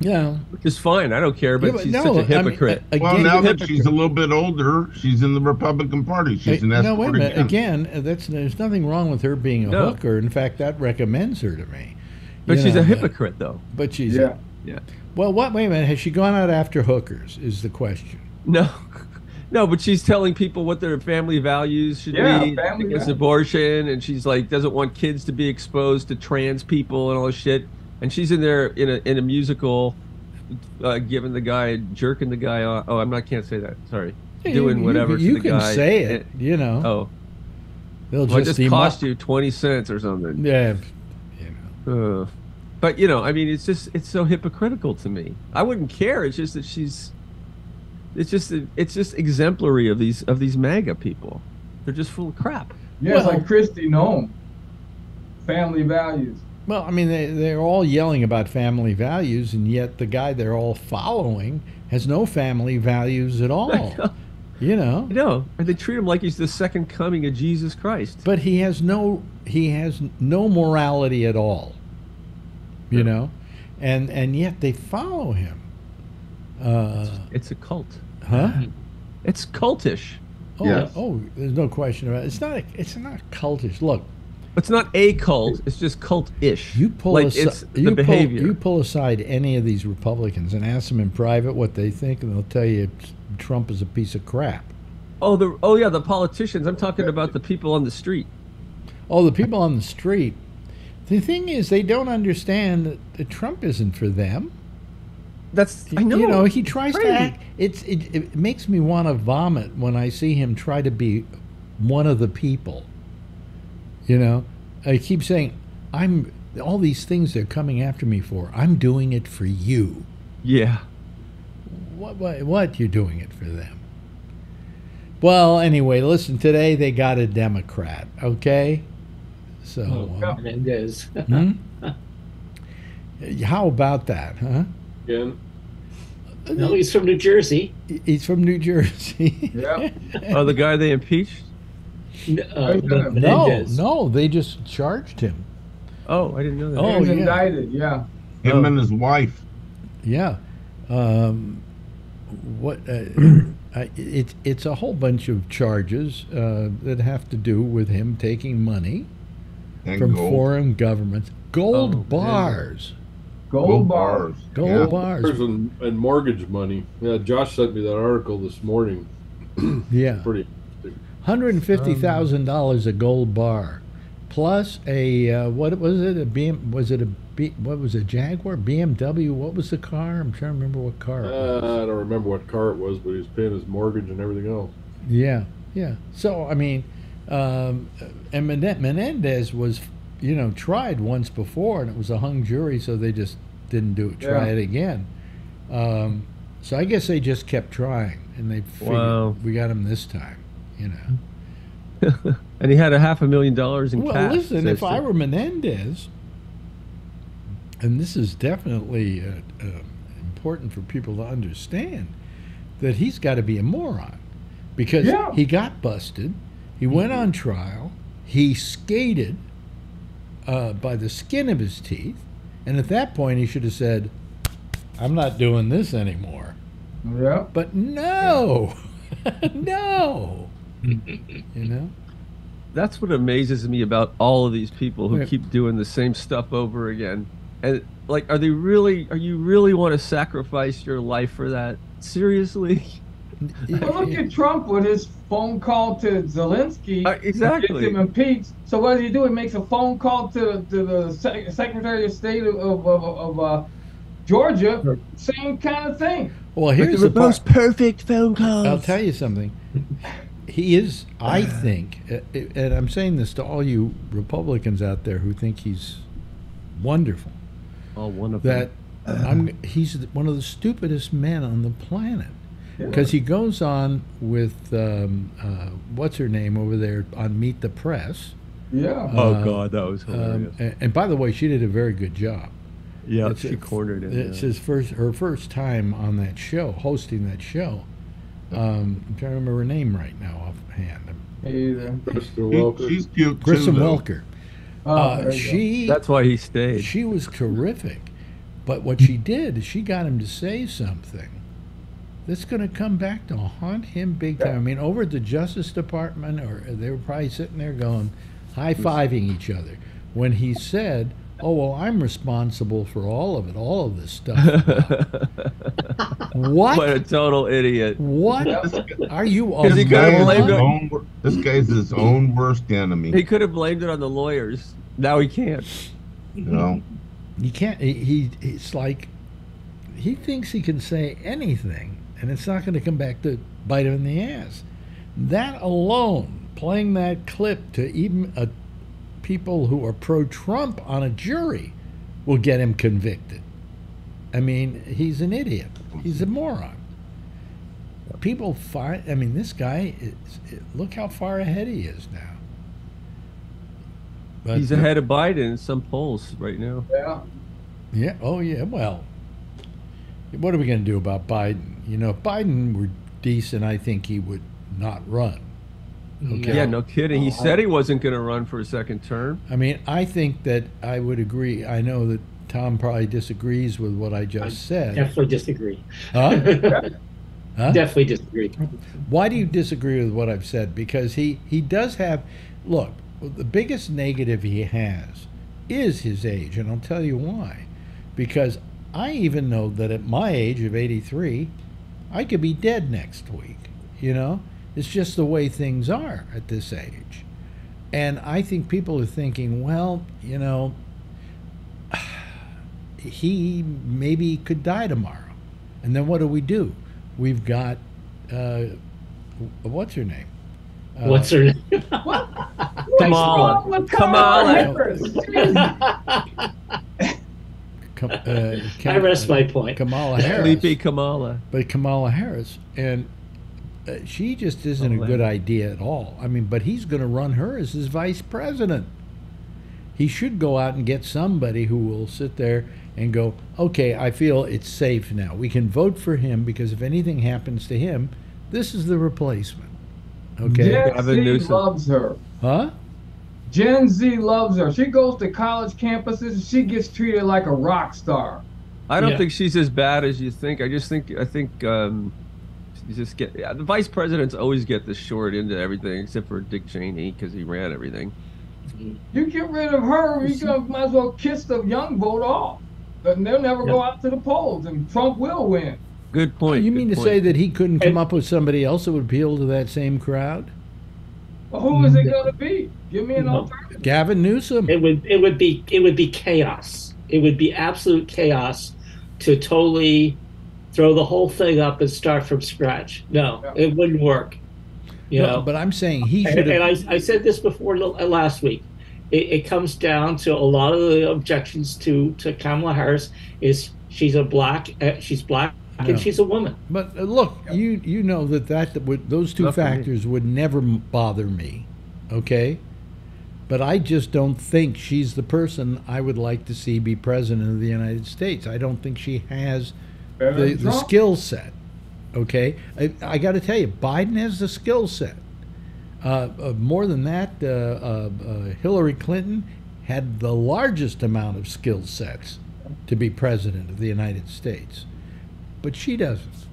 [SPEAKER 2] Yeah.
[SPEAKER 10] Which is fine. I don't care, but
[SPEAKER 2] Yeah, but
[SPEAKER 10] she's
[SPEAKER 2] no,
[SPEAKER 10] such a
[SPEAKER 2] I mean,
[SPEAKER 10] hypocrite.
[SPEAKER 2] uh,
[SPEAKER 8] Well,
[SPEAKER 2] Again,
[SPEAKER 8] now that
[SPEAKER 10] hypocrite.
[SPEAKER 8] she's a little bit older, she's in the Republican Party. She's an
[SPEAKER 2] Hey,
[SPEAKER 8] escort
[SPEAKER 2] no, wait a minute.
[SPEAKER 8] again.
[SPEAKER 2] Again, that's there's nothing wrong with her being a
[SPEAKER 10] No.
[SPEAKER 2] hooker. In fact, that recommends her to me.
[SPEAKER 10] but
[SPEAKER 2] You
[SPEAKER 10] she's
[SPEAKER 2] know,
[SPEAKER 10] a hypocrite, though.
[SPEAKER 2] But she's
[SPEAKER 6] Yeah.
[SPEAKER 10] Yeah.
[SPEAKER 2] well. What? Wait a minute. Has she gone out after hookers? Is the question.
[SPEAKER 10] No. No, but she's telling people what their family values should
[SPEAKER 6] Yeah,
[SPEAKER 10] be
[SPEAKER 6] family
[SPEAKER 10] against
[SPEAKER 6] values.
[SPEAKER 10] abortion, and she's like doesn't want kids to be exposed to trans people and all this shit. And she's in there in a in a musical, uh, giving the guy jerking the guy off. Oh, I'm not can't say that. Sorry,
[SPEAKER 2] Yeah,
[SPEAKER 10] doing
[SPEAKER 2] you-
[SPEAKER 10] whatever.
[SPEAKER 2] You,
[SPEAKER 10] to the
[SPEAKER 2] can
[SPEAKER 10] guy.
[SPEAKER 2] say it. You know.
[SPEAKER 10] Oh,
[SPEAKER 2] They'll
[SPEAKER 10] well, it
[SPEAKER 2] just,
[SPEAKER 10] just
[SPEAKER 2] emo-
[SPEAKER 10] cost you twenty cents or something.
[SPEAKER 2] Yeah. You know.
[SPEAKER 10] Uh, but you know, I mean, it's just it's so hypocritical to me. I wouldn't care. It's just that she's. It's just it's just exemplary of these of these MAGA people. They're just full of crap.
[SPEAKER 6] Yeah, it's like Kristi Noem. Family values.
[SPEAKER 2] Well, I mean, they, they're all yelling about family values, and yet the guy they're all following has no family values at all. *laughs* You know,
[SPEAKER 10] I know, and they treat him like he's the second coming of Jesus Christ.
[SPEAKER 2] but he has no he has no morality at all. You know, and and yet they follow him. Uh,
[SPEAKER 10] It's a cult.
[SPEAKER 2] huh?
[SPEAKER 10] It's cultish.
[SPEAKER 2] Oh,
[SPEAKER 8] Yes.
[SPEAKER 2] oh, there's no question about it. It's not. A, it's not cultish. Look,
[SPEAKER 10] It's not a cult. It's just cult-ish.
[SPEAKER 2] You pull
[SPEAKER 10] like
[SPEAKER 2] asi-
[SPEAKER 10] it's
[SPEAKER 2] you
[SPEAKER 10] the
[SPEAKER 2] pull-
[SPEAKER 10] behavior.
[SPEAKER 2] you pull aside any of these Republicans and ask them in private what they think, and they'll tell you Trump is a piece of crap.
[SPEAKER 10] oh, the oh yeah, the politicians. I'm talking about the people on the street.
[SPEAKER 2] Oh, the people on the street. The thing is, they don't understand that, that Trump isn't for them.
[SPEAKER 10] That's I know.
[SPEAKER 2] You know, he tries
[SPEAKER 10] Crazy.
[SPEAKER 2] to act. It's it, it makes me want to vomit when I see him try to be one of the people. You know, I keep saying, "I'm all these things they're coming after me for. I'm doing it for you."
[SPEAKER 10] Yeah.
[SPEAKER 2] What, what, what you're doing it for them? Well, anyway, listen. Today they got a Democrat. Okay, so
[SPEAKER 6] Oh,
[SPEAKER 2] um,
[SPEAKER 11] And it is. *laughs*
[SPEAKER 2] hmm? how about that, huh?
[SPEAKER 5] Again,
[SPEAKER 11] no, he's from New Jersey.
[SPEAKER 2] He's from New Jersey.
[SPEAKER 6] Yeah. *laughs*
[SPEAKER 10] Oh, the guy they impeached.
[SPEAKER 11] N- Uh,
[SPEAKER 6] No,
[SPEAKER 2] no, no, they just charged him.
[SPEAKER 10] Oh, I didn't know that.
[SPEAKER 2] Oh,
[SPEAKER 6] he was
[SPEAKER 2] yeah.
[SPEAKER 6] indicted, yeah.
[SPEAKER 8] Him
[SPEAKER 10] Oh.
[SPEAKER 8] and his wife.
[SPEAKER 2] Yeah. Um, what? Uh, *clears throat* I, it's it's a whole bunch of charges uh, that have to do with him taking money
[SPEAKER 8] And
[SPEAKER 2] from
[SPEAKER 8] gold.
[SPEAKER 2] foreign governments, gold
[SPEAKER 10] Oh,
[SPEAKER 2] bars,
[SPEAKER 6] Gold,
[SPEAKER 8] Gold
[SPEAKER 6] bars.
[SPEAKER 8] bars.
[SPEAKER 2] gold
[SPEAKER 8] Yeah.
[SPEAKER 2] bars.
[SPEAKER 5] And, and mortgage money. Yeah, Josh sent me that article this morning. *clears throat*
[SPEAKER 2] Yeah,
[SPEAKER 5] Pretty.
[SPEAKER 2] hundred and fifty thousand dollars a gold bar, plus a uh, what was it? A BM? Was it a B? What was it? Jaguar? BMW? What was the car? I'm trying to remember what car. it was.
[SPEAKER 5] Uh, I don't remember what car it was, but he was paying his mortgage and everything else.
[SPEAKER 2] Yeah, yeah. So I mean, um, and Menendez was, you know, tried once before, and it was a hung jury, so they just didn't do it. Try
[SPEAKER 6] Yeah.
[SPEAKER 2] it again. Um, so I guess they just kept trying, and they figured
[SPEAKER 10] Wow.
[SPEAKER 2] we got him this time. You know. *laughs*
[SPEAKER 10] And he had a half a million dollars in
[SPEAKER 2] Well,
[SPEAKER 10] cash.
[SPEAKER 2] listen,
[SPEAKER 10] says
[SPEAKER 2] if I were Menendez, and this is definitely uh, uh, important for people to understand, that he's got to be a moron because
[SPEAKER 6] Yeah.
[SPEAKER 2] he got busted, he went on trial, he skated uh, by the skin of his teeth, and at that point he should have said, "I'm not doing this anymore."
[SPEAKER 6] Yeah.
[SPEAKER 2] But no, *laughs* no, *laughs* you know.
[SPEAKER 10] That's what amazes me about all of these people who
[SPEAKER 2] Yeah.
[SPEAKER 10] keep doing the same stuff over again. And like, are they really? Are you really want to sacrifice your life for that? Seriously? *laughs*
[SPEAKER 6] Well, look at Trump with his phone call to Zelensky.
[SPEAKER 10] Uh, exactly.
[SPEAKER 6] Gets him impeached. So what does he do? He makes a phone call to, to the Sec- Secretary of State of, of, of, of uh, Georgia. Same kind of thing.
[SPEAKER 2] Well, here's the,
[SPEAKER 10] the
[SPEAKER 2] part.
[SPEAKER 10] most perfect phone call.
[SPEAKER 2] I'll tell you something. He is, I *laughs* think, uh, and I'm saying this to all you Republicans out there who think he's wonderful.
[SPEAKER 10] Oh, one of
[SPEAKER 2] That. I'm, he's one of the stupidest men on the planet because he goes on with um, uh, what's her name over there on Meet the Press.
[SPEAKER 6] Yeah.
[SPEAKER 10] Oh
[SPEAKER 2] Uh,
[SPEAKER 10] God, that was hilarious.
[SPEAKER 2] Um, and, and by the way, she did a very good job.
[SPEAKER 10] yeah,
[SPEAKER 2] it's-
[SPEAKER 10] she cornered him.
[SPEAKER 2] It's
[SPEAKER 10] yeah.
[SPEAKER 2] his first, her first time on that show, hosting that show. Um, I'm trying to remember her name right now offhand.
[SPEAKER 6] Either.
[SPEAKER 5] Kristen
[SPEAKER 8] She-
[SPEAKER 5] Welker.
[SPEAKER 8] she's cute
[SPEAKER 2] Grissom
[SPEAKER 8] too. though.
[SPEAKER 2] Welker.
[SPEAKER 6] Oh,
[SPEAKER 2] Uh,
[SPEAKER 6] there you go.
[SPEAKER 2] she
[SPEAKER 10] That's why he stayed.
[SPEAKER 2] she was terrific, but what she did is she got him to say something that's going to come back to haunt him big time. I mean, over at the Justice Department, or they were probably sitting there going, high fiving each other when he said. Oh well, I'm responsible for all of it, all of this stuff. *laughs* what?
[SPEAKER 10] What a total idiot.
[SPEAKER 2] What are you
[SPEAKER 10] Because he could have blamed
[SPEAKER 8] his
[SPEAKER 10] it.
[SPEAKER 8] own This guy's his own worst enemy.
[SPEAKER 10] He could have blamed it on the lawyers. Now he can't.
[SPEAKER 8] You know.
[SPEAKER 2] You can't. He, he it's like he thinks he can say anything, and it's not going to come back to bite him in the ass. That alone, playing that clip to even uh, people who are pro-Trump on a jury, will get him convicted. I mean, he's an idiot. He's a moron. People find. I mean, this guy. Is, look how far ahead he is now. But-
[SPEAKER 10] He's ahead of Biden in some polls right now.
[SPEAKER 6] Yeah.
[SPEAKER 2] Yeah. Oh, yeah. Well, what are we going to do about Biden? You know, if Biden were decent, I think he would not run. Okay.
[SPEAKER 10] Yeah, no kidding. He said he wasn't going to run for a second term.
[SPEAKER 2] I mean, I think that I would agree. I know that Tom probably disagrees with what I just said.
[SPEAKER 11] Definitely disagree.
[SPEAKER 2] Huh? *laughs* Huh?
[SPEAKER 11] Definitely disagree.
[SPEAKER 2] Why do you disagree with what I've said? Because he, he does have, look, the biggest negative he has is his age, and I'll tell you why. Because I even know that at my age of 83, I could be dead next week. You know, it's just the way things are at this age. And I think people are thinking, well, you know, *sighs* he maybe could die tomorrow. And then what do we do? We've got, uh, what's her name? Uh,
[SPEAKER 11] What's her name? *laughs*
[SPEAKER 10] Kamala.
[SPEAKER 6] wrong with
[SPEAKER 10] Kamala.
[SPEAKER 6] Harris?
[SPEAKER 2] Kam- uh, *laughs*
[SPEAKER 11] I
[SPEAKER 2] Kam-
[SPEAKER 11] rest my point.
[SPEAKER 2] Kamala Harris.
[SPEAKER 10] Sleepy Kamala.
[SPEAKER 2] But Kamala Harris, and uh, she just isn't a
[SPEAKER 10] Oh,
[SPEAKER 2] good idea at all. I mean, but he's going to run her as his vice president. He should go out and get somebody who will sit there and go, okay, I feel it's safe now. We can vote for him because if anything happens to him, this is the replacement. Okay?
[SPEAKER 6] Gen
[SPEAKER 10] Gavin
[SPEAKER 6] Z
[SPEAKER 10] Newsom.
[SPEAKER 6] loves her.
[SPEAKER 2] Huh?
[SPEAKER 6] Gen Z loves her. She goes to college campuses she gets treated like a rock star.
[SPEAKER 10] I don't
[SPEAKER 11] Yeah.
[SPEAKER 10] think she's as bad as you think. I just think I think um, you just get yeah, the vice presidents always get the short end of everything, except for Dick Cheney because he ran everything.
[SPEAKER 6] You get rid of her, you can, might as well kiss the young vote off. And they'll never go out to the polls, and Trump will win.
[SPEAKER 10] Good point.
[SPEAKER 2] you
[SPEAKER 10] good
[SPEAKER 2] mean to say that he couldn't come up with somebody else that would appeal to that same crowd?
[SPEAKER 6] Well, who is it going to be? Give me an alternative.
[SPEAKER 2] Gavin Newsom.
[SPEAKER 11] It would it would be it would be chaos. It would be absolute chaos to totally throw the whole thing up and start from scratch. No, it wouldn't work. You
[SPEAKER 2] No,
[SPEAKER 11] know,
[SPEAKER 2] but I'm saying he
[SPEAKER 11] and,
[SPEAKER 2] should
[SPEAKER 11] and
[SPEAKER 2] have.
[SPEAKER 11] I, I said this before uh, last week. It, it comes down to a lot of the objections to, to Kamala Harris is she's a black uh, she's black
[SPEAKER 2] No.
[SPEAKER 11] and she's a woman.
[SPEAKER 2] But uh, look, you you know that that would those two
[SPEAKER 11] Not
[SPEAKER 2] factors would never bother me, okay? But I just don't think she's the person I would like to see be president of the United States. I don't think she has the, the skill set. Okay, I, I got to tell you, Biden has the skill set. Uh, uh, more than that, uh, uh, uh, Hillary Clinton had the largest amount of skill sets to be president of the United States, but she doesn't.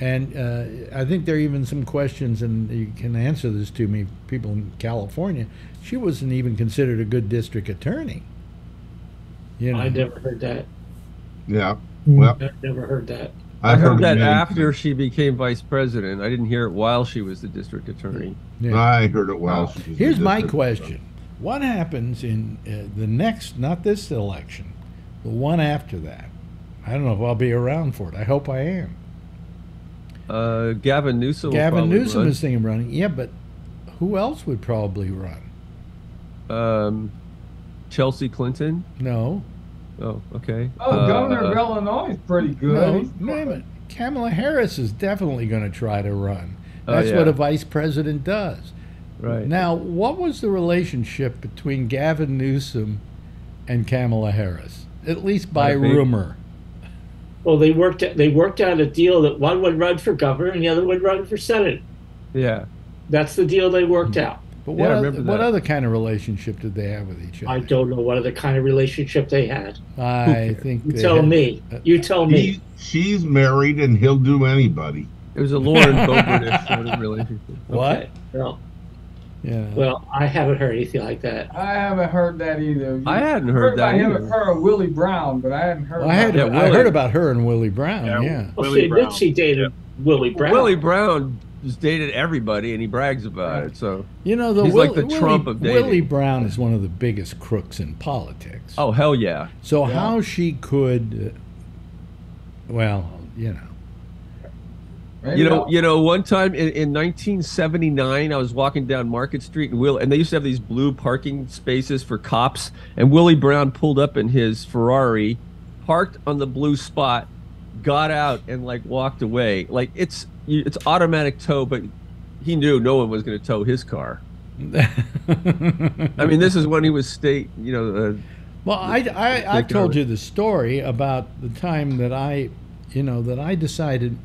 [SPEAKER 2] And uh, I think there are even some questions, and you can answer this to me, people in California. She wasn't even considered a good district attorney. You know,
[SPEAKER 11] I never heard that.
[SPEAKER 8] Yeah. Well,
[SPEAKER 11] I've never heard that.
[SPEAKER 10] I
[SPEAKER 8] I've
[SPEAKER 10] heard,
[SPEAKER 8] heard
[SPEAKER 10] that
[SPEAKER 8] many
[SPEAKER 10] after she became vice president. I didn't hear it while she was the district attorney.
[SPEAKER 2] Yeah.
[SPEAKER 8] I heard it well. she was the
[SPEAKER 2] Here's my
[SPEAKER 8] district
[SPEAKER 2] question: What happens in uh, the next, not this election, the one after that? I don't know if I'll be around for it. I hope I am.
[SPEAKER 10] Uh, Gavin Newsom.
[SPEAKER 2] Gavin
[SPEAKER 10] probably
[SPEAKER 2] Newsom
[SPEAKER 10] run.
[SPEAKER 2] is thinking of running. Yeah, but who else would probably run?
[SPEAKER 10] Um, Chelsea Clinton.
[SPEAKER 2] No.
[SPEAKER 10] Oh, okay.
[SPEAKER 6] Oh, Governor
[SPEAKER 10] Uh,
[SPEAKER 6] of Illinois is pretty good.
[SPEAKER 2] No,
[SPEAKER 6] He's-
[SPEAKER 2] name it. Kamala Harris is definitely going to try to run.
[SPEAKER 10] Oh,
[SPEAKER 2] That's
[SPEAKER 10] yeah.
[SPEAKER 2] what a vice president does.
[SPEAKER 10] Right.
[SPEAKER 2] Now, what was the relationship between Gavin Newsom and Kamala Harris? At least by
[SPEAKER 10] Bada bing.
[SPEAKER 2] rumor.
[SPEAKER 11] Well, they worked they worked out a deal that one would run for governor and the other would run for senate.
[SPEAKER 10] Yeah.
[SPEAKER 11] That's the deal they worked mm. out.
[SPEAKER 2] But what,
[SPEAKER 10] I
[SPEAKER 2] other, what other kind of relationship did they have with each other?
[SPEAKER 11] I don't know what other kind of relationship they had.
[SPEAKER 2] I *laughs* think
[SPEAKER 11] You tell
[SPEAKER 2] had-
[SPEAKER 11] me. Uh, you tell
[SPEAKER 8] He,
[SPEAKER 11] me.
[SPEAKER 8] she's married and he'll do anybody.
[SPEAKER 10] It was a Lauren Boebert sort of relationship.
[SPEAKER 2] What?
[SPEAKER 11] Okay. Well,
[SPEAKER 2] Yeah.
[SPEAKER 11] well, I haven't heard anything like that.
[SPEAKER 6] I haven't heard that either.
[SPEAKER 10] I hadn't heard
[SPEAKER 6] about
[SPEAKER 10] that
[SPEAKER 6] him
[SPEAKER 10] either.
[SPEAKER 6] and her and Willie Brown, but I hadn't heard.
[SPEAKER 2] Well, I, had,
[SPEAKER 6] about
[SPEAKER 10] Yeah,
[SPEAKER 2] I heard about her and Willie Brown.
[SPEAKER 4] Yeah.
[SPEAKER 2] Yeah.
[SPEAKER 11] Well,
[SPEAKER 4] Willie
[SPEAKER 11] she
[SPEAKER 4] Brown.
[SPEAKER 11] admits she dated Willie Brown.
[SPEAKER 10] Willie Brown has dated everybody, and he brags about it. So,
[SPEAKER 2] You know, the
[SPEAKER 10] He's
[SPEAKER 2] Will-
[SPEAKER 10] like the
[SPEAKER 2] Willie,
[SPEAKER 10] Trump of dating.
[SPEAKER 2] Willie Brown is one of the biggest crooks in politics.
[SPEAKER 10] oh hell yeah,
[SPEAKER 2] So how she could, uh, well, you know,
[SPEAKER 6] Maybe
[SPEAKER 10] you know, you know, one time in, in 1979, I was walking down Market Street and Will, and they used to have these blue parking spaces for cops, and Willie Brown pulled up in his Ferrari, parked on the blue spot, got out and like walked away. Like it's it's automatic tow, but he knew no one was going to tow his car. *laughs* I mean, this is when he was state, you know, uh,
[SPEAKER 2] Well, I, I, I've told you the story about the time that I, you know, that I decided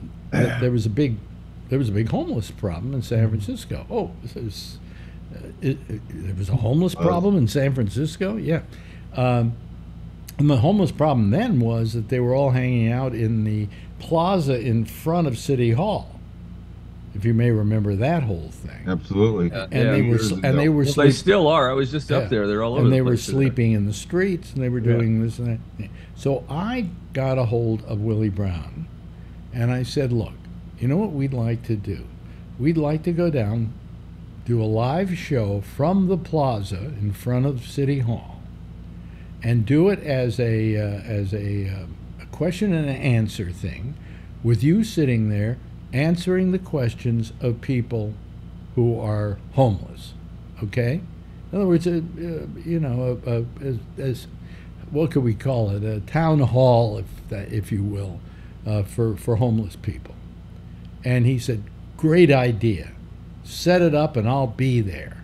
[SPEAKER 2] that there was a big, there was a big homeless problem in San Francisco. Oh, there's, uh, it, it, there was a homeless problem in San Francisco. Yeah, um, and the homeless problem then was that they were all hanging out in the plaza in front of City Hall. If you may remember that whole thing,
[SPEAKER 8] Absolutely.
[SPEAKER 10] Uh,
[SPEAKER 2] and
[SPEAKER 10] yeah,
[SPEAKER 2] they were and they were
[SPEAKER 10] well, they
[SPEAKER 2] sleep-
[SPEAKER 10] still are. I was just
[SPEAKER 2] Yeah.
[SPEAKER 10] up there. They're all over
[SPEAKER 2] and
[SPEAKER 10] the
[SPEAKER 2] they were
[SPEAKER 10] place today.
[SPEAKER 2] sleeping in the streets and they were doing this and that. So I got a hold of Willie Brown and I said, Look, you know what we'd like to do? We'd like to go down, do a live show from the plaza in front of City Hall and do it as a, uh, as a, uh, a question and an answer thing with you sitting there answering the questions of people who are homeless. Okay? In other words, a, uh, you know, a, a, as what could we call it? A town hall, if that, if you will, uh, for for homeless people. And he said, "Great idea. Set it up, and I'll be there."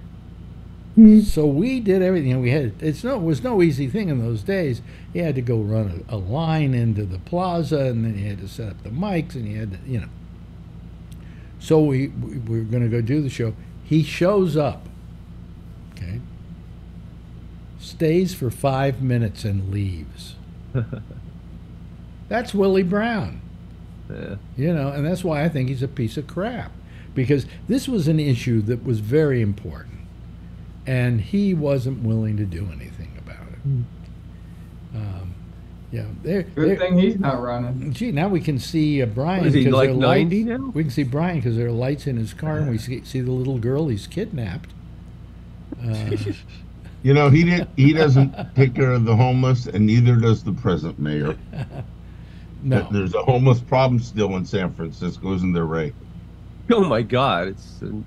[SPEAKER 2] So we did everything. We had it's no it was no easy thing in those days. You had to go run a, a line into the plaza, and then you had to set up the mics, and you had to, you know. So we we, we were going to go do the show. He shows up. Okay. Stays for five minutes and leaves. *laughs* That's Willie Brown.
[SPEAKER 10] Yeah.
[SPEAKER 2] You know, and that's why I think he's a piece of crap. Because this was an issue that was very important. And he wasn't willing to do anything about it. Um, Yeah, they're,
[SPEAKER 6] Good
[SPEAKER 2] they're-
[SPEAKER 6] thing he's not running.
[SPEAKER 2] Gee, now we can see uh, Brian.
[SPEAKER 10] What is he,
[SPEAKER 2] 'cause
[SPEAKER 10] like
[SPEAKER 2] there are
[SPEAKER 10] 90
[SPEAKER 2] lights-
[SPEAKER 10] now?
[SPEAKER 2] We can see Brian because there are lights in his car, and we see, see the little girl he's kidnapped. Uh, *laughs*
[SPEAKER 8] You know, he did. He doesn't take care of the homeless, and neither does the present mayor. *laughs*
[SPEAKER 2] no,
[SPEAKER 8] There's a homeless problem still in San Francisco, isn't there, Ray?
[SPEAKER 10] Oh my God! It's in,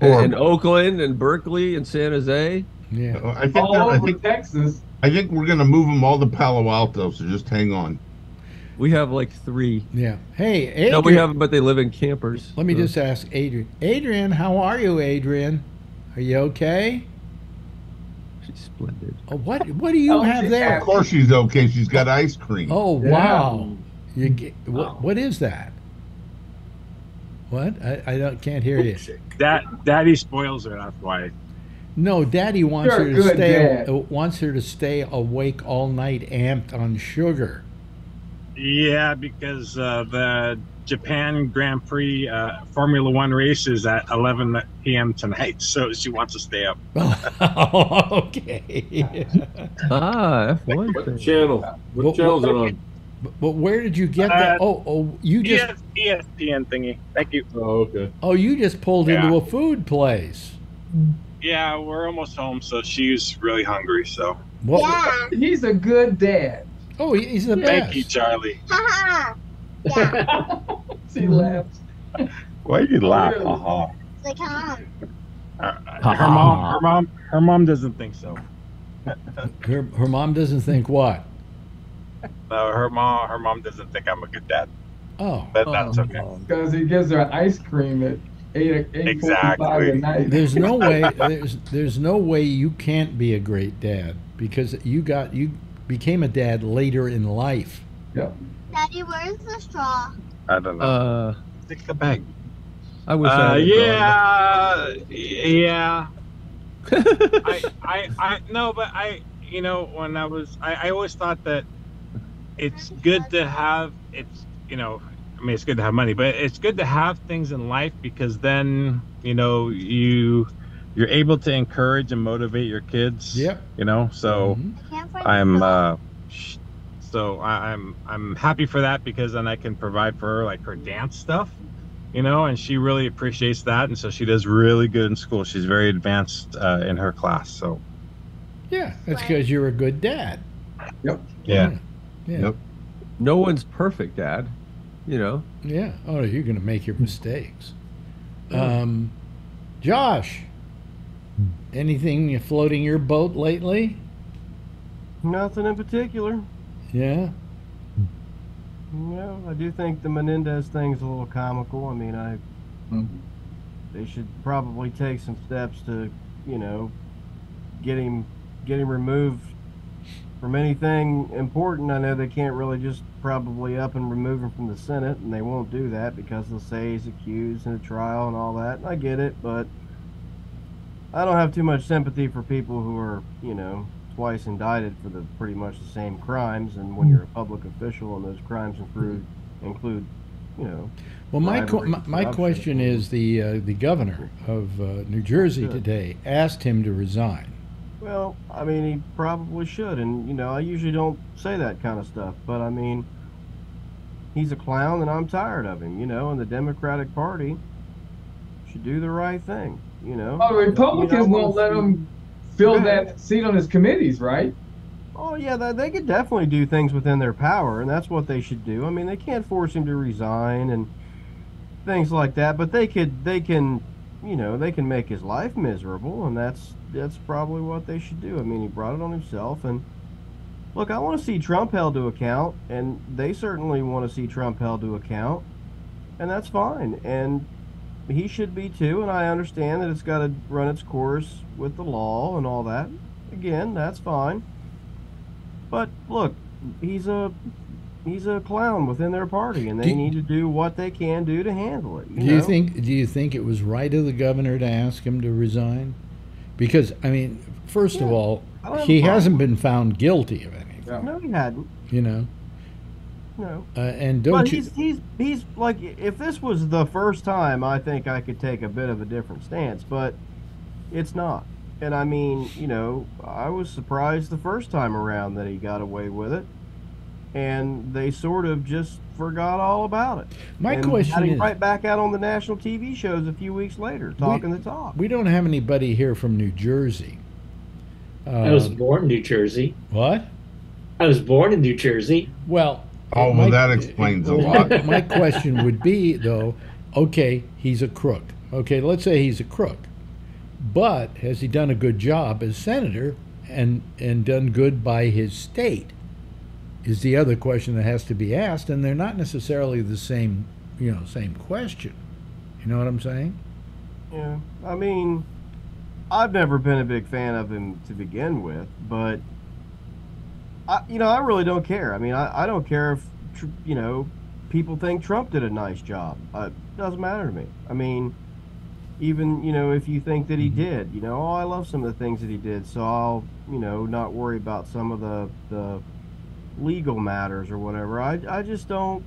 [SPEAKER 10] in Oakland and Berkeley and San Jose.
[SPEAKER 2] yeah.
[SPEAKER 8] I think.
[SPEAKER 6] All
[SPEAKER 8] that- I think.
[SPEAKER 6] Texas.
[SPEAKER 8] I think we're gonna move them all to Palo Alto. So just hang on.
[SPEAKER 10] We have like three.
[SPEAKER 2] Yeah. Hey, Adrian.
[SPEAKER 10] No, we have, but they live in campers.
[SPEAKER 2] Let me
[SPEAKER 10] so-
[SPEAKER 2] just ask Adrian. Adrian, how are you, Adrian? Are you okay?
[SPEAKER 10] She's splendid.
[SPEAKER 2] Oh, what What do you
[SPEAKER 6] Oh,
[SPEAKER 2] have there?
[SPEAKER 8] Of course, she's okay. She's got ice cream.
[SPEAKER 2] Oh,
[SPEAKER 6] Yeah.
[SPEAKER 2] wow. You get, what, what is that? What? I, I don't can't hear you.
[SPEAKER 4] Dad, Daddy spoils her. That's why.
[SPEAKER 2] No, Daddy wants
[SPEAKER 6] You're
[SPEAKER 2] her to stay
[SPEAKER 6] dad.
[SPEAKER 2] uh, wants her to stay awake all night, amped on sugar.
[SPEAKER 4] Yeah, because uh, the Japan Grand Prix uh, Formula One race is at 11 p.m. tonight, so she wants to stay up. *laughs*
[SPEAKER 2] okay.
[SPEAKER 10] Ah, F1
[SPEAKER 5] What channel? What
[SPEAKER 2] Well,
[SPEAKER 5] channel's it on?
[SPEAKER 2] But, but where did you get that?
[SPEAKER 4] Uh,
[SPEAKER 2] Oh, oh, you just
[SPEAKER 4] ES, ESPN thingy. Thank you.
[SPEAKER 5] Oh, okay.
[SPEAKER 2] oh, you just pulled into a food place.
[SPEAKER 4] Yeah, we're almost home, so she's really hungry. So
[SPEAKER 2] What?
[SPEAKER 6] He's a good dad.
[SPEAKER 2] Oh, he- he's the
[SPEAKER 4] thank
[SPEAKER 2] best.
[SPEAKER 4] you, Charlie. *laughs*
[SPEAKER 6] she laughs.
[SPEAKER 4] Why do you
[SPEAKER 6] laugh?
[SPEAKER 4] Uh-huh.
[SPEAKER 6] Haha.
[SPEAKER 12] Like, come on.
[SPEAKER 4] her mom, her mom, her mom doesn't think so.
[SPEAKER 2] Her her mom doesn't think what?
[SPEAKER 4] No, her mom, her mom doesn't think I'm a good dad,
[SPEAKER 2] Oh,
[SPEAKER 4] but that's okay.
[SPEAKER 6] Because he gives her ice cream at eight eight forty five
[SPEAKER 4] Exactly.
[SPEAKER 6] at night.
[SPEAKER 2] there's no *laughs* way there's there's no way you can't be a great dad because you got you became a dad later in life.
[SPEAKER 6] Yep.
[SPEAKER 12] Daddy, where's the straw?
[SPEAKER 4] I don't know.
[SPEAKER 10] Uh,
[SPEAKER 4] Take the bag.
[SPEAKER 10] I wish I
[SPEAKER 4] Uh,
[SPEAKER 10] had a
[SPEAKER 4] yeah, yeah. *laughs* I, I, I, no, but I, you know, when I was, I, I always thought that it's good to have, it's, you know, I mean, it's good to have money, but it's good to have things in life because then, you know, you, you're able to encourage and motivate your kids.
[SPEAKER 2] Yep.
[SPEAKER 4] You know, so
[SPEAKER 2] Mhm.
[SPEAKER 12] I can't find
[SPEAKER 4] I'm, uh, so I, I'm, I'm happy for that because then I can provide for her like her dance stuff you know, and she really appreciates that, and so she does really good in school. She's very advanced uh, in her class. So
[SPEAKER 2] Yeah, that's because you're a good dad.
[SPEAKER 6] Yep.
[SPEAKER 4] yeah,
[SPEAKER 2] Yeah.
[SPEAKER 8] Yep.
[SPEAKER 10] No one's perfect, Dad. You know.
[SPEAKER 2] Yeah. Oh, you're going to make your mistakes. Um, Josh, anything floating your boat lately?
[SPEAKER 9] Nothing in particular.
[SPEAKER 2] Yeah.
[SPEAKER 9] You know, I do think the Menendez thing's a little comical. I mean, I
[SPEAKER 6] Mhm.
[SPEAKER 9] they should probably take some steps to, you know, get him get him removed from anything important. I know they can't really just probably up and remove him from the Senate, and they won't do that because they'll say he's accused in a trial and all that. And I get it, but I don't have too much sympathy for people who are, you know, twice indicted for the pretty much the same crimes. And when you're a public official and those crimes include include, you know,
[SPEAKER 2] Well, my my, my question is the uh, the governor of uh, New Jersey today asked him to resign.
[SPEAKER 9] Well, I mean, he probably should, and you know, I usually don't say that kind of stuff, but I mean, he's a clown, and I'm tired of him. You know, and the Democratic Party should do the right thing. You know,
[SPEAKER 6] Oh, the Republicans won't let him fill
[SPEAKER 9] Yeah.
[SPEAKER 6] that seat on his committees, right?
[SPEAKER 9] Oh yeah, they, they could definitely do things within their power, and that's what they should do. I mean, they can't force him to resign and things like that, but they could, they can, you know, they can make his life miserable, and that's that's probably what they should do. I mean, he brought it on himself, and look, I want to see Trump held to account, and they certainly want to see Trump held to account, and that's fine, and he should be too. And I understand that it's got to run its course with the law and all that. Again, that's fine. But look, he's a he's a clown within their party, and they
[SPEAKER 2] Do-
[SPEAKER 9] need to do what they can do to handle it. You
[SPEAKER 2] Do you think do you think it was right of the governor to ask him to resign? Because I mean, first of all,
[SPEAKER 9] I don't have
[SPEAKER 2] he hasn't been found guilty of anything.
[SPEAKER 9] No, he hadn't.
[SPEAKER 2] You know,
[SPEAKER 9] No.
[SPEAKER 2] uh, and don't
[SPEAKER 9] But
[SPEAKER 2] you?
[SPEAKER 9] he's he's he's like if this was the first time, I think I could take a bit of a different stance, but it's not. And I mean, you know, I was surprised the first time around that he got away with it. And they sort of just forgot all about it.
[SPEAKER 2] My
[SPEAKER 9] and
[SPEAKER 2] question
[SPEAKER 9] had him
[SPEAKER 2] is-
[SPEAKER 9] right back out on the national TV shows a few weeks later, talking the talk.
[SPEAKER 2] We don't have anybody here from New Jersey.
[SPEAKER 11] I was
[SPEAKER 2] Um,
[SPEAKER 11] born in New Jersey.
[SPEAKER 2] What?
[SPEAKER 11] I was born in New Jersey.
[SPEAKER 2] Well,
[SPEAKER 8] Oh, well, that explains a lot.
[SPEAKER 2] My, *laughs* my question would be, though, okay, he's a crook. Okay, let's say he's a crook. But has he done a good job as senator and, and done good by his state? Is the other question that has to be asked, and they're not necessarily the same, you know, same question. You know what I'm saying?
[SPEAKER 9] Yeah, I mean, I've never been a big fan of him to begin with, but I, you know, I really don't care. I mean, I, I don't care if tr- you know people think Trump did a nice job. Uh, it doesn't matter to me. I mean, even you know if you think that he did, you know, oh, I love some of the things that he did, so I'll you know not worry about some of the the legal matters or whatever. I I just don't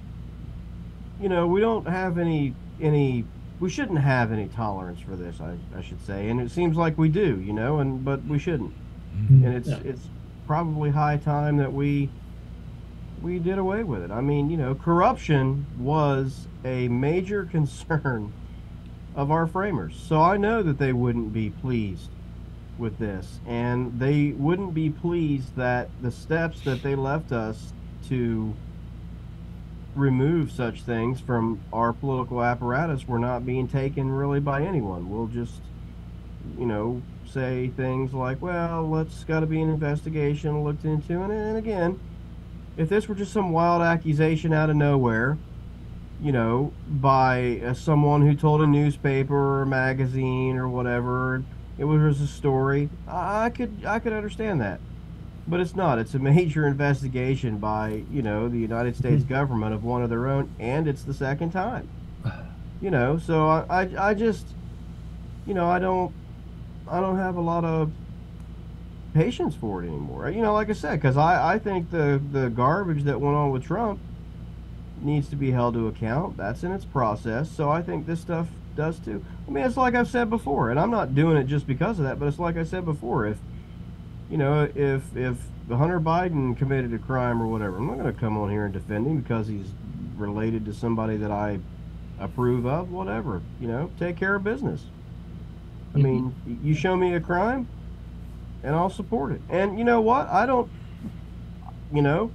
[SPEAKER 9] you know, we don't have any any we shouldn't have any tolerance for this, I, I should say. And it seems like we do, you know, and but we shouldn't. Mm-hmm. And it's
[SPEAKER 11] Yeah.
[SPEAKER 9] it's probably high time that we we did away with it. I mean, you know, corruption was a major *laughs* concern of our framers. So I know that they wouldn't be pleased with this and they wouldn't be pleased that the steps that they left us to remove such things from our political apparatus were not being taken really by anyone. We'll just, you know, say things like, well, let's got to be an investigation looked into. And, and again, if this were just some wild accusation out of nowhere, you know, by uh, someone who told a newspaper or magazine or whatever, it was a story, I could I could understand that. But it's not. It's a *laughs* major investigation by, you know, the United hmm. States government of one of their own, and it's the second time. *sighs* You know, so I, I, I just, you know, I don't, I don't have a lot of patience for it anymore. You know, like I said, because I, I think the the garbage that went on with Trump needs to be held to account. That's in its process. So I think this stuff does too. I mean, it's like I've said before, and I'm not doing it just because of that, but it's like I said before. If you know, if if the Hunter Biden committed a crime or whatever, I'm not going to come on here and defend him because he's related to somebody that I approve of. Whatever, you know, take care of business. I mean, you show me a crime, and I'll support it. And you know what? I don't. You know,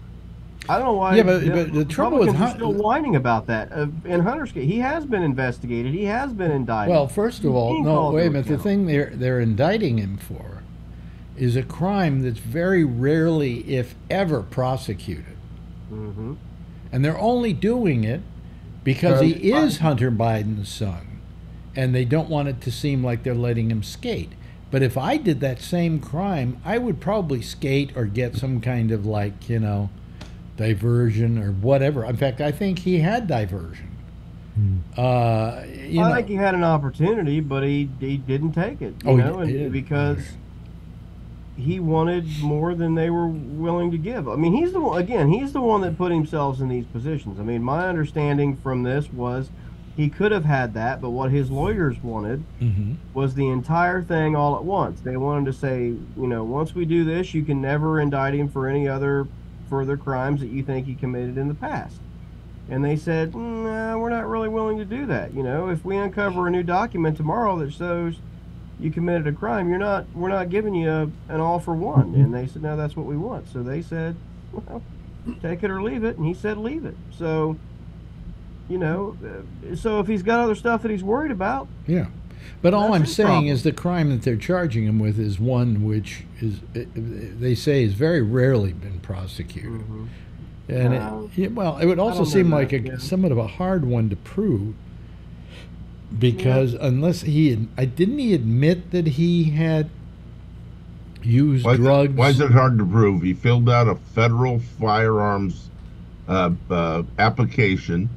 [SPEAKER 9] I don't know why.
[SPEAKER 2] Yeah, but- but the trouble with
[SPEAKER 9] are still whining about that. Uh, in Hunter's case, he has been investigated. He has been indicted.
[SPEAKER 2] Well, first of all, no, wait a minute. The thing they're they're indicting him for is a crime that's very rarely, if ever, prosecuted,
[SPEAKER 9] Mm-hmm.
[SPEAKER 2] and they're only doing it because he is Hunter Biden's son, and they don't want it to seem like they're letting him skate. But if I did that same crime, I would probably skate or get some kind of like you know diversion or whatever. In fact, I think he had diversion. Uh, you
[SPEAKER 9] I
[SPEAKER 2] know,
[SPEAKER 9] think he had an opportunity, but he he didn't take it. You
[SPEAKER 2] Oh, he
[SPEAKER 9] know, and
[SPEAKER 2] did.
[SPEAKER 9] because he wanted more than they were willing to give. I mean, he's the one again. He's the one that put himself in these positions. I mean, my understanding from this was he could have had that, but what his lawyers wanted
[SPEAKER 2] Mhm.
[SPEAKER 9] was the entire thing all at once. They wanted to say, you know, once we do this, you can never indict him for any other further crimes that you think he committed in the past. And they said, nah, we're not really willing to do that. You know, if we uncover a new document tomorrow that shows you committed a crime, you're not, we're not giving you a, an all for one. And they said, no, that's what we want. So they said, well, take it or leave it. And he said, leave it. So, you know, uh, so if he's got other stuff that he's worried about,
[SPEAKER 2] Yeah. But all I'm saying
[SPEAKER 9] problem.
[SPEAKER 2] is the crime that they're charging him with is one which is, uh, they say, has very rarely been prosecuted. And
[SPEAKER 9] Well,
[SPEAKER 2] it, yeah, well, it would also
[SPEAKER 9] don't know
[SPEAKER 2] seem
[SPEAKER 9] that,
[SPEAKER 2] like a,
[SPEAKER 9] yeah.
[SPEAKER 2] somewhat of a hard one to prove because unless he I didn't he admit that he had used
[SPEAKER 8] Why
[SPEAKER 2] drugs.
[SPEAKER 8] it, why is it hard to prove? He filled out a federal firearms uh, uh, application.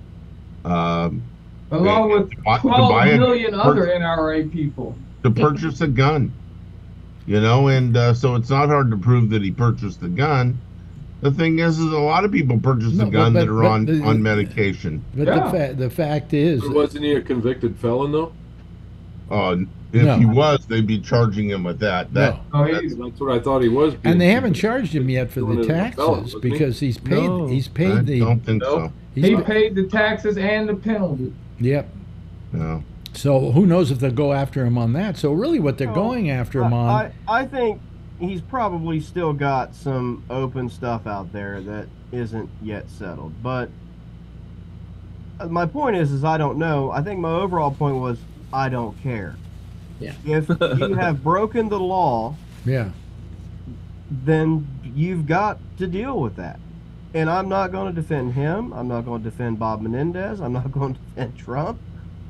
[SPEAKER 8] Um,
[SPEAKER 6] Along
[SPEAKER 8] to
[SPEAKER 6] with
[SPEAKER 8] buy- to
[SPEAKER 6] 12
[SPEAKER 8] buy a-
[SPEAKER 6] million
[SPEAKER 8] pur-
[SPEAKER 6] other NRA people.
[SPEAKER 8] to purchase a gun. You know, and uh, so it's not hard to prove that he purchased the gun. The thing is, is a lot of people purchase
[SPEAKER 2] No,
[SPEAKER 8] a gun
[SPEAKER 2] but-
[SPEAKER 8] that are on
[SPEAKER 2] the-
[SPEAKER 8] on medication.
[SPEAKER 2] But the, fa- the fact is,
[SPEAKER 5] Wasn't he a convicted felon though?
[SPEAKER 8] Uh, If
[SPEAKER 2] No.
[SPEAKER 8] he was, they'd be charging him with that. That
[SPEAKER 6] Oh,
[SPEAKER 8] that's,
[SPEAKER 6] he's,
[SPEAKER 5] That's what I thought he was. being
[SPEAKER 2] And they haven't
[SPEAKER 5] charged.
[SPEAKER 2] charged him yet for the
[SPEAKER 5] it as a felon,
[SPEAKER 2] taxes
[SPEAKER 5] he?
[SPEAKER 2] because he's paid.
[SPEAKER 10] No.
[SPEAKER 2] He's
[SPEAKER 8] I
[SPEAKER 2] paid the.
[SPEAKER 8] don't think
[SPEAKER 5] No.
[SPEAKER 8] so.
[SPEAKER 2] he's
[SPEAKER 6] he
[SPEAKER 2] pa-
[SPEAKER 6] paid the taxes and the penalty.
[SPEAKER 2] Yep.
[SPEAKER 8] No.
[SPEAKER 2] So who knows if they'll go after him on that? So really, what they're
[SPEAKER 9] Well,
[SPEAKER 2] going after him on.
[SPEAKER 9] I, I, I think he's probably still got some open stuff out there that isn't yet settled. But uh, my point is, is I don't know. I think my overall point was I don't care.
[SPEAKER 11] Yeah.
[SPEAKER 9] If you *laughs* have broken the law,
[SPEAKER 2] yeah.
[SPEAKER 9] then you've got to deal with that. And I'm not going to defend him. I'm not going to defend Bob Menendez. I'm not *laughs* going to defend Trump.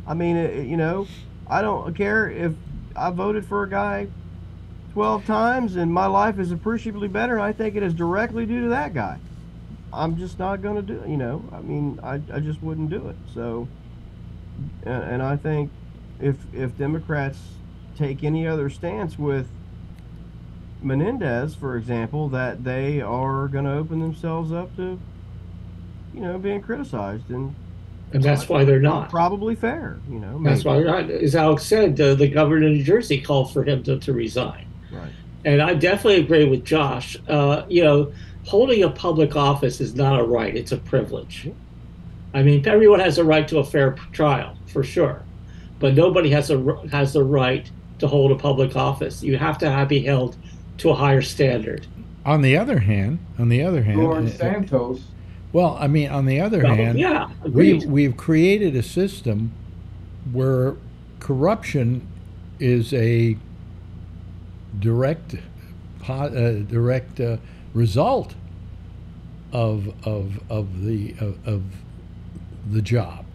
[SPEAKER 9] I mean, it, you know, I don't care if I voted for a guy 12 times and my life is appreciably better. I think it is directly due to that guy. I'm just not going to do it. You know, I mean, I, I just wouldn't do it. So, and, and I think if if Democrats take any other stance with Menendez, for example, that they are going to open themselves up to, you know, being criticized, and
[SPEAKER 11] and that's why they're not.
[SPEAKER 9] probably fair. You know,
[SPEAKER 11] That's why they're not. As Alex said, uh, the governor of New Jersey called for him to, to resign.
[SPEAKER 9] Right.
[SPEAKER 11] And I definitely agree with Josh. Uh, you know, holding a public office is not a right; it's a privilege. I mean, everyone has a right to a fair trial, for sure, but nobody has a has the right to hold a public office. You have to have, be held to a higher standard.
[SPEAKER 2] On the other hand, on the other hand,
[SPEAKER 6] George
[SPEAKER 2] uh,
[SPEAKER 6] Santos.
[SPEAKER 2] well, I mean, on the other
[SPEAKER 11] Well,
[SPEAKER 2] hand,
[SPEAKER 11] yeah,
[SPEAKER 2] we
[SPEAKER 11] agreed.
[SPEAKER 2] we've created a system where corruption is a direct uh, direct uh, result of of of the of, of the job.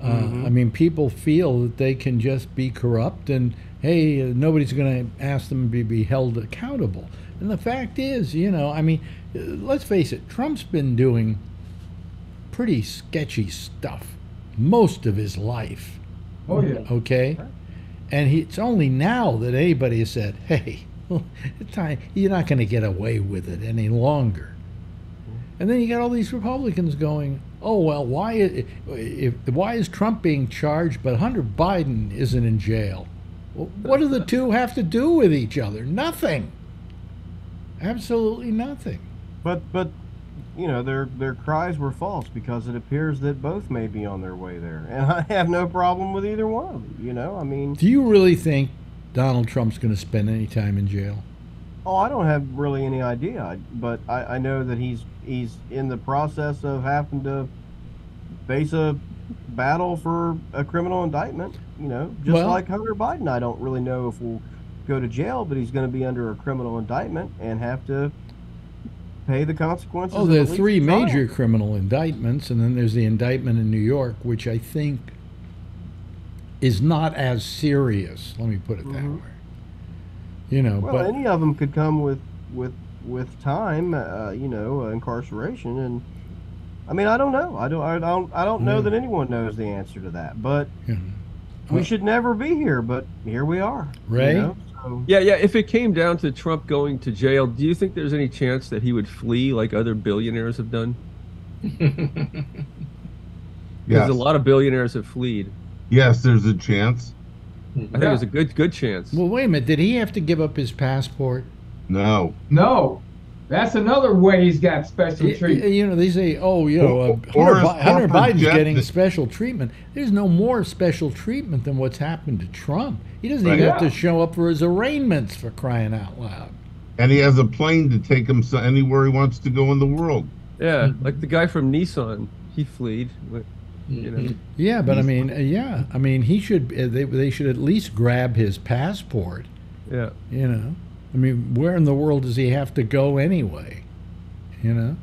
[SPEAKER 2] Uh,
[SPEAKER 9] Mhm.
[SPEAKER 2] I mean, people feel that they can just be corrupt, and hey, uh, nobody's going to ask them to be, be held accountable. And the fact is, you know, I mean, uh, let's face it, Trump's been doing pretty sketchy stuff most of his life.
[SPEAKER 6] Oh yeah.
[SPEAKER 2] Okay, and he, it's only now that anybody has said, "Hey, *laughs* time, you're not going to get away with it any longer." And then you got all these Republicans going, "Oh well, why is if, why is Trump being charged, but Hunter Biden isn't in jail? What do the two have to do with each other? Nothing. Absolutely nothing.
[SPEAKER 9] But but you know their their cries were false because it appears that both may be on their way there, and I *laughs* have no problem with either one of them. You know, I mean,
[SPEAKER 2] Do you really think Donald Trump's going to spend any time in jail?
[SPEAKER 9] oh, I don't have really any idea, I- but I, I know that he's he's in the process of having to face a battle for a criminal indictment. You know, just
[SPEAKER 2] Well-
[SPEAKER 9] like Hunter Biden, I don't really know if we'll go to jail, but he's going to be under a criminal indictment and have to pay the consequences.
[SPEAKER 2] Oh, there are
[SPEAKER 9] at
[SPEAKER 2] three
[SPEAKER 9] a trial.
[SPEAKER 2] major criminal indictments, and then there's the indictment in New York, which I think is not as serious. Let me put it that
[SPEAKER 9] Mhm.
[SPEAKER 2] way. You know,
[SPEAKER 9] Well,
[SPEAKER 2] but
[SPEAKER 9] any of them could come with with with time, uh, you know, uh, incarceration, and I mean, I don't know. I don't. I don't. I don't know
[SPEAKER 2] Yeah.
[SPEAKER 9] that anyone knows the answer to that. But
[SPEAKER 2] Yeah.
[SPEAKER 9] we
[SPEAKER 2] Uh,
[SPEAKER 9] should never be here. But here we are. you
[SPEAKER 2] Ray?
[SPEAKER 9] know, so-
[SPEAKER 10] Yeah, yeah. If it came down to Trump going to jail, do you think there's any chance that he would flee like other billionaires have done? *laughs* Because
[SPEAKER 8] Yes.
[SPEAKER 10] a lot of billionaires have fled.
[SPEAKER 8] Yes, there's a chance.
[SPEAKER 10] I think there's a good good chance.
[SPEAKER 2] well, wait a minute. Did he have to give up his passport?
[SPEAKER 8] No.
[SPEAKER 6] No, that's another way he's got special
[SPEAKER 2] Y- y-
[SPEAKER 6] treatment.
[SPEAKER 2] You know, they say, "Oh, you know, uh,
[SPEAKER 8] Or- or
[SPEAKER 2] Hunter, Bi- Hunter Biden's getting special treatment." There's no more special treatment than what's happened to Trump. He doesn't
[SPEAKER 8] Right.
[SPEAKER 2] even have to show up for his arraignments for crying out loud.
[SPEAKER 8] And he has a plane to take him so anywhere he wants to go in the world.
[SPEAKER 10] Yeah, like the guy from Nissan, he fled. You know,
[SPEAKER 2] Yeah, but I mean, uh, yeah, I mean, he should. Uh, they they should at least grab his passport.
[SPEAKER 10] yeah.
[SPEAKER 2] You know, I mean, where in the world does he have to go anyway? You know,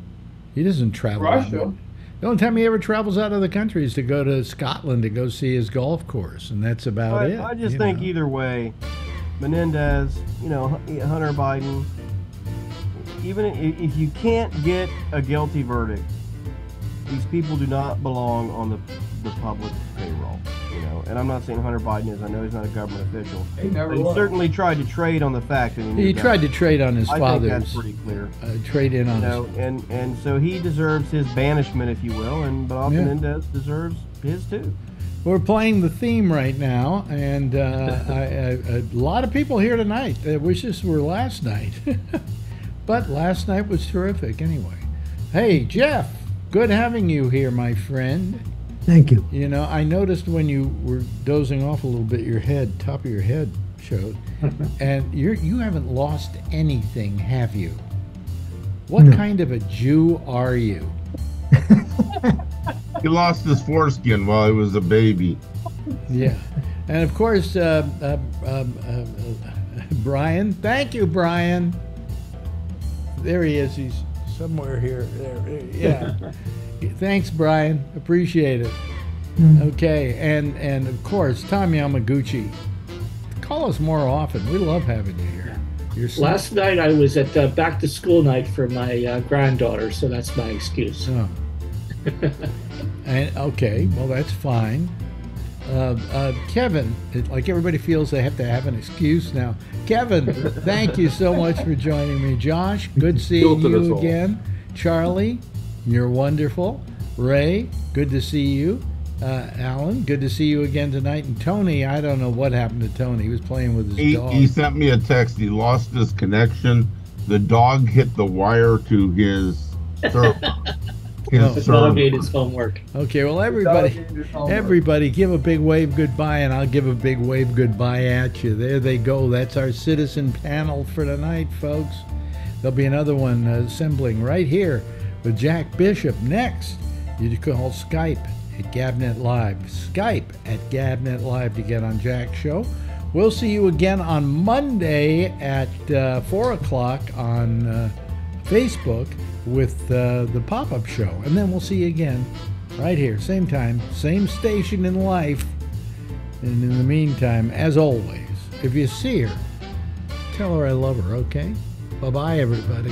[SPEAKER 2] he doesn't travel.
[SPEAKER 6] Russia.
[SPEAKER 2] The only time he ever travels out of the country is to go to Scotland to go see his golf course, and that's about
[SPEAKER 9] But
[SPEAKER 2] it.
[SPEAKER 9] I just think
[SPEAKER 2] know.
[SPEAKER 9] either way, Menendez, you know, Hunter Biden, even if you can't get a guilty verdict, these people do not belong on the, the public payroll. You know, and I'm not saying Hunter Biden is. I know he's not a government official.
[SPEAKER 6] He never
[SPEAKER 9] But he
[SPEAKER 6] was.
[SPEAKER 9] certainly tried to trade on the fact that he,
[SPEAKER 2] he
[SPEAKER 9] knew
[SPEAKER 2] tried to trade on his
[SPEAKER 9] I
[SPEAKER 2] father's
[SPEAKER 9] think that's pretty clear.
[SPEAKER 2] uh, trade in on
[SPEAKER 9] You
[SPEAKER 2] his
[SPEAKER 9] and and so he deserves his banishment, if you will, and Bob
[SPEAKER 2] Yeah.
[SPEAKER 9] Menendez deserves his too.
[SPEAKER 2] we're playing the theme right now, and uh, *laughs* I, I, a lot of people here tonight. I wish this were last night, *laughs* but last night was terrific anyway. Hey, Jeff, good having you here, my friend.
[SPEAKER 7] Thank you.
[SPEAKER 2] You know, I noticed when you were dozing off a little bit, your head, top of your head, showed, *laughs* and you're you haven't lost anything, have you? What
[SPEAKER 7] No.
[SPEAKER 2] kind of a Jew are you? *laughs*
[SPEAKER 8] He lost his foreskin while he was a baby.
[SPEAKER 2] Yeah, and of course, uh, uh, um, uh, uh, Brian. Thank you, Brian. There he is. He's somewhere here. There. Yeah. *laughs* Thanks, Brian. Appreciate it. Okay, and and of course, Tom Yamaguchi. Call us more often. We love having you here. You're so-
[SPEAKER 11] Last night I was at uh, back to school night for my uh, granddaughter, so that's my excuse.
[SPEAKER 2] Oh. *laughs* And okay, well that's fine. Uh, uh, Kevin, it, like everybody feels they have to have an excuse now. Kevin, *laughs* thank you so much for joining me. Josh, good seeing
[SPEAKER 5] Guilted us
[SPEAKER 2] you
[SPEAKER 5] all.
[SPEAKER 2] again. Charlie, you're wonderful. Ray, good to see you. Uh, Alan, good to see you again tonight. And Tony, I don't know what happened to Tony. He was playing with his
[SPEAKER 8] He,
[SPEAKER 2] dog.
[SPEAKER 8] he sent me a text. He lost his connection. The dog hit the wire to his server. *laughs* His
[SPEAKER 2] Oh.
[SPEAKER 11] The
[SPEAKER 8] server.
[SPEAKER 11] dog ate his homework.
[SPEAKER 2] Okay, well, everybody, everybody, give a big wave goodbye, and I'll give a big wave goodbye at you. There they go. That's our citizen panel for tonight, folks. There'll be another one uh, assembling right here with Jack Bishop next. You can call Skype at Gabnet Live. Skype at Gabnet Live to get on Jack's show. We'll see you again on Monday at uh, 4 o'clock on uh, Facebook with uh, the pop up show. And then we'll see you again right here, same time, same station in life. And in the meantime, as always, if you see her, tell her I love her, okay? Bye bye, everybody.